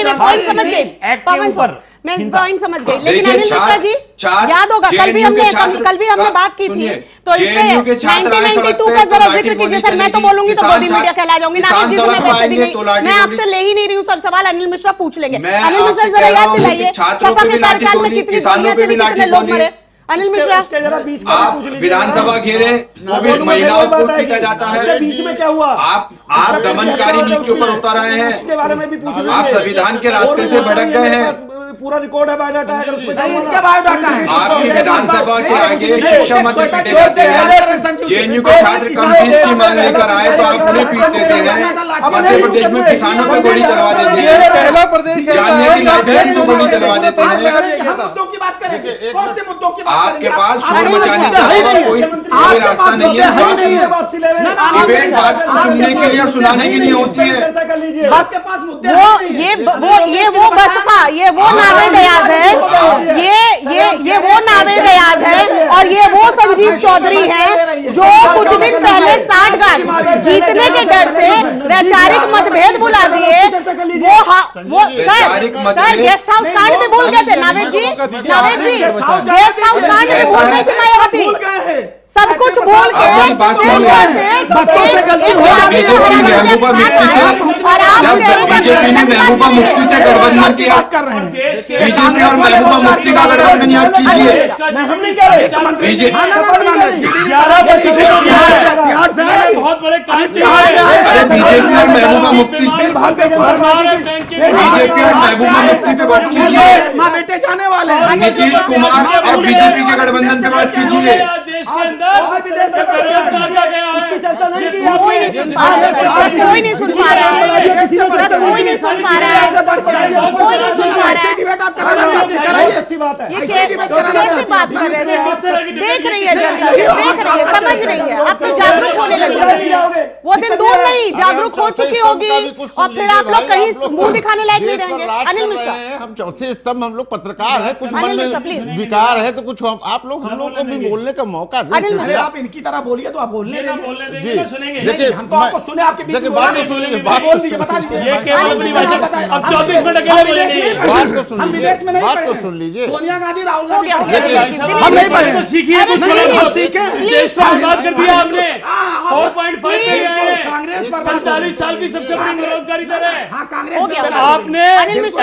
मैं पॉइंट समझ गई एक्ट के ऊपर। मैं पॉइंट समझ गई। लेकिन अनिल मिश्रा जी याद होगा कल भी हमने कल भी हमने बात की थी। तो इस पे JNU के छात्र आए सड़क 1992 पे का जरा ज़िक्र कीजिए सर मैं तो बोलूँगी तो मीडिया कहला जाऊँगी जी मैं भी नहीं तो मैं आपसे ले ही नहीं रही हूँ सर सवाल अनिल मिश्रा पूछ लेंगे। अनिल मिश्रा जरा याद दिलाइए छात्रों सपा के भी कार्यकाल में कितनी गोलियाँ चली कितने लोग मरे अनिल मिश्रा। जरा बीच पूछ लीजिए। विधानसभा घेरे वो भी महिलाओं को पीटा जाता है। बीच में क्या हुआ? आप आप दमनकारी नीति के ऊपर उतर आए हैं। उसके बारे में भी पूछ लीजिए। आप संविधान के रास्ते से भटक गए हैं। पूरा रिकॉर्ड है बायोडाटा है अगर उस पे जाऊँगा इनका बायोडाटा है। आपकी विधानसभा के आगे शिक्षा मंत्री पीटे नहीं, हैं। जेएनयू के छात्र फ़ीस की मांग लेकर आए तो आप उन्हें पीट देते हैं। मध्य प्रदेश में किसानों पर गोली चलवा देते हैं। पहला प्रदेश ऐसा जानने है की देश को गोली चलवा देते हैं। हम मुद्दों की बात करेंगे कौन से मुद्दों की बात आपके पास शोर मचाने का कोई कोई रास्ता नहीं है बात बात सुनने के लिए और सुनाने के लिए होती है आपके पास मुद्दे। ये वो ये वो बसपा ये वो नावेद अयाज है। ये ये ये वो नावेद अयाज है और ये वो संजीव चौधरी है जो कुछ दिन पहले साठ गांठ जीतने के डर से वैचारिक मतभेद बुला दिए। वो वो सर सर गेस्ट हाउस कांड में भूल गए थे नावेद जी। नावेद जी गेस्ट हाउस कांड में भूल गई थी मायावती। गए सब कुछ भूल के। को बीजेपी ने महबूबा मुफ्ती से गठबंधन किया बात कर रहे हैं बीजेपी और महबूबा मुफ्ती का गठबंधन याद कीजिए। मैं हम नहीं कह रहे बीजेपी। बहुत बड़े और महबूबा मुफ्ती बीजेपी बीजेपी और महबूबा मुफ्ती पे बात कीजिए बेटे जाने वाले नीतीश कुमार और बीजेपी के गठबंधन पे बात कीजिए। देश के अंदर बेरोजगार का गया है उसकी चर्चा नहीं की कोई नहीं सुन पा रहा है? कोई नहीं सुन पा रहा है। कोई नहीं सुन पा रहा है। डिबेट आप कराना चाहते हैं? कराइए। अच्छी बात है। ये कैसे चाहते बात कर रहे हैं। देख रही है जनता देख रही है समझ रही है। अब तो जागरूक होने लगी। है वो दिन दूर नहीं जागरूक हो चुकी होगी और फिर आप लोग कहीं मुँह दिखाने लायक नहीं रहेंगे। अनिल मिश्रा। हम चौथे स्तंभ हम लोग पत्रकार है कुछ मन में विकार है तो कुछ आप लोग हम लोग को भी बोलने का मौका दें। अनिल अरे आप इनकी तरह बोलिए तो आप बोलने सुनेंगे देखिए हम तो आपको सुने आपके बीच में बात तो आप बात बोल तो दीजिए बता दीजिए। ये केवल अपनी भाषा अब चौबीस मिनट अकेले बोलेंगे बात तो सुन हम लीजिए विदेश में नहीं बात पढ़े तो सुन लीजिए। सोनिया गांधी राहुल हो गया, हो गांधी हो। हम नहीं पढ़े। तो सीखिए कुछ। नहीं, सीखें। देश को बर्बाद कर दिया हमने। हाँ, फोर पॉइंट फाइव पे कांग्रेस बर्बाद सैंतालीस साल की सबसे बड़ी बेरोजगारी दर है। हाँ कांग्रेस हो हो। आपने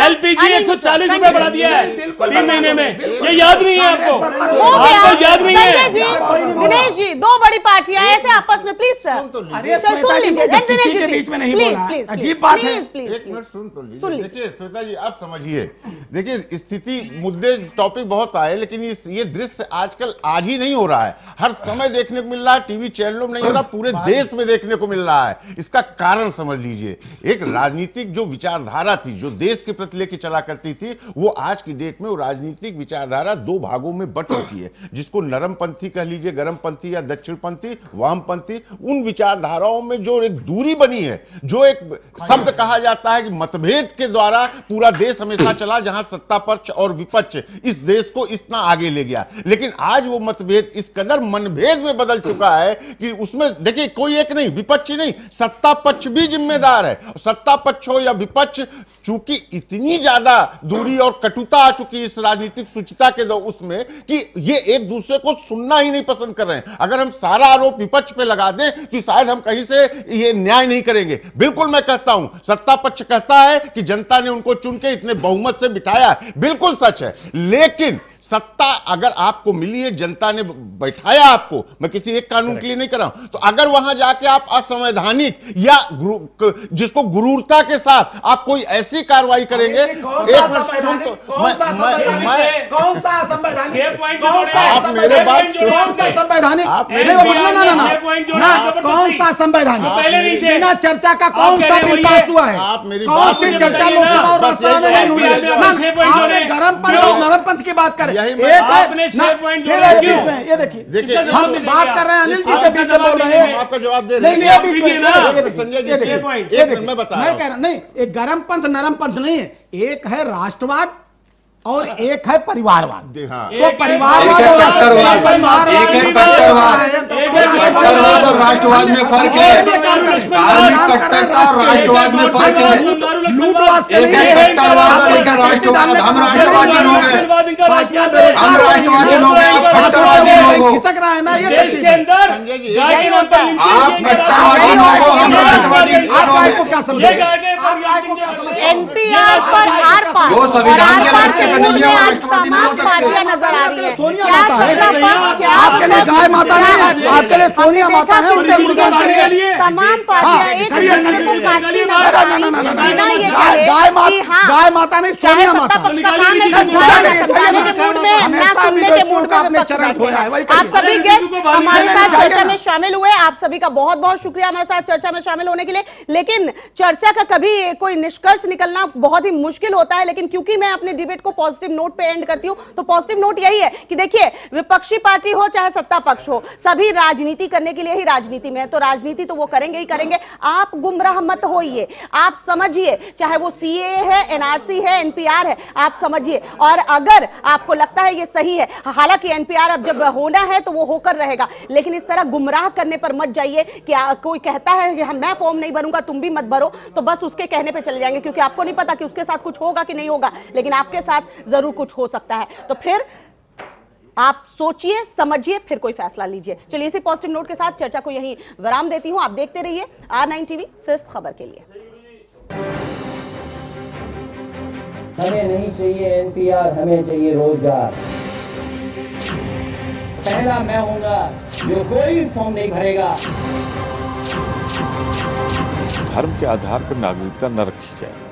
एलपीजी अनिल एक सौ चालीस रुपए बढ़ा दिया है। तीन महीने में। ये याद नहीं है आपको? आपको याद नहीं है? दिनेश जी दो बड़ी पार्टियाँ ऐसे आपस में प्लीज़ सर अरे सर, लीजिए किसी के बीच में नहीं बोला। अजीब बात है। एक मिनट सुन तो सुन लीजिए। देखिए श्वेता जी आप समझिए। देखिए स्थिति मुद्दे टॉपिक बहुत आए लेकिन इस ये दृश्य आजकल आज ही नहीं हो रहा है। हर समय देखने को मिल रहा है टीवी चैनलों में नहीं हो रहा पूरे देश में देखने को मिल रहा है। इसका कारण समझ लीजिए। एक राजनीतिक जो विचारधारा थी जो देश के प्रति लेके चला करती थी वो आज की डेट में वो राजनीतिक विचारधारा दो भागों में बट चुकी है। जिसको नरम पंथी कह लीजिए गरम पंथी या दक्षिण पंथी वाम उन विचारधाराओं में जो एक दूरी बनी है जो एक शब्द कहा जाता है कि मतभेद के द्वारा पूरा देश हमेशा चला जहाँ सत्ता पक्ष और विपक्ष इस देश को इतना आगे ले गया। लेकिन आज वो मतभेद इस कदर मनभेद में बदल चुका है कि उसमें, देखिए, कोई एक नहीं, विपक्ष ही नहीं, सत्ता पक्ष भी जिम्मेदार है। सत्ता पक्ष हो या विपक्ष, चूँकि इतनी ज़्यादा दूरी और कटुता आ चुकी इस राजनीतिक सुचिता के उसमें कि ये एक दूसरे को सुनना ही नहीं पसंद कर रहे हैं। अगर हम सारा आरोप विपक्ष पे लगा दें तो शायद हम कहीं से ये न्याय नहीं करेंगे। बिल्कुल मैं कहता हूँ, सत्ता पक्ष कहता है कि जनता ने उनको चुन के इतने बहुमत से बिठाया। बिल्कुल सच है लेकिन सत्ता अगर आपको मिली है जनता ने बैठाया आपको मैं किसी एक कानून के लिए नहीं कर रहा हूँ। तो अगर वहाँ जाके आप असंवैधानिक या गुरु- क- जिसको गुरूरता के साथ आप कोई ऐसी कार्रवाई करेंगे कौन एक सा मिनट सुन तो कौन सा संवैधानिक। आप मेरे बात आप मेरे। कौन सा। बिना चर्चा का कौन सा बिल पास। हुआ है? आप मेरी बात सी चर्चा लोकसभा और राज्यसभा में नहीं हुई है। गरम पंथी क्यों? नरम पंथ की बात करें यही एक मैं- आपने छह पॉइंट जोड़े ये क्यों? में, ये देखिए। देखिए, हम बात कर रहे हैं अनिल जी से बीच से बोल रहे हैं। आपका जवाब दे नहीं बीच में संजय जी, छह एक देखिए, मिनट में बता मैं कह रहा नहीं एक गरम पंथ नरम पंथ नहीं है। एक है राष्ट्रवाद और एक है परिवारवाद। जी, हाँ। तो परिवारवाद और कट्टरवाद, परिवारवाद। एक है कट्टरवाद। कट्टरवाद और राष्ट्रवाद में फ़र्क है। कट्टरता और राष्ट्रवाद में फ़र्क है। लूटवाद एक है कट्टरवाद और एक है राष्ट्रवाद। हम राष्ट्रवादी लोग हैं। हम राष्ट्रवादी लोग हैं। आप कट्टरवादी लोग हो। खिसक रहा है ना ये देश के अंदर आप कट्टरवादी लोग हो। हम राष्ट्रवादी आप लोग हैं। क्या समझे। गाय के पर लिंचिंग किए गए। एनपीआर पर आर पार। जो संविधान के रास्ते के पे मूड नहीं है, हो तमाम पार्टियाँ नज़र आ रही हैं। सोनिया माता है। आपके लिए गाय माता नहीं है, आपके लिए सोनिया माता है, तरीके गुणगान से तमाम पार्टियाँ एक दूसरे को काटती नज़र ना, बिना ये गाय माता हाँ गाय माता नहीं सोनिया माता। का है के के का है, आप सभी गेस्ट को हमारे साथ चर्चा में शामिल हुए आप सभी का बहुत बहुत शुक्रिया हमारे साथ चर्चा में शामिल होने के लिए लेकिन चर्चा का कभी कोई निष्कर्ष निकलना बहुत ही मुश्किल होता है, लेकिन क्योंकि मैं अपने डिबेट को पॉजिटिव नोट पे एंड करती हूँ तो पॉजिटिव नोट यही है कि देखिए, विपक्षी पार्टी हो चाहे सत्ता पक्ष हो, सभी राजनीति करने के लिए ही राजनीति में तो राजनीति तो वो करेंगे ही करेंगे। आप गुमराह मत होइए, आप समझिए, चाहे वो सीए है एनआरसी है एनपीआर है, आप समझिए। और अगर आपको लगता है ये सही है, हालाँकि एनपीआर अब जब होना है तो वो होकर रहेगा, लेकिन इस तरह गुमराह करने पर मत जाइए कि कोई कहता है मैं फॉर्म नहीं भरूँगा, तुम भी मत भरो तो बस उसके कहने पे चले जाएँगे, क्योंकि आपको नहीं पता कि उसके साथ कुछ होगा कि नहीं होगा लेकिन आपके साथ ज़रूर कुछ हो सकता है। तो फिर आप सोचिए समझिए फिर कोई फैसला लीजिए। चलिए इसी पॉजिटिव नोट के साथ चर्चा को यहीं विराम देती हूँ। आप देखते रहिए आर नाइन टीवी सिर्फ़ खबर के लिए। हमें नहीं चाहिए एनपीआर हमें चाहिए रोज़गार। पहला मैं हूँगा जो कोई फॉर्म नहीं भरेगा। धर्म के आधार पर नागरिकता न रखी जाए।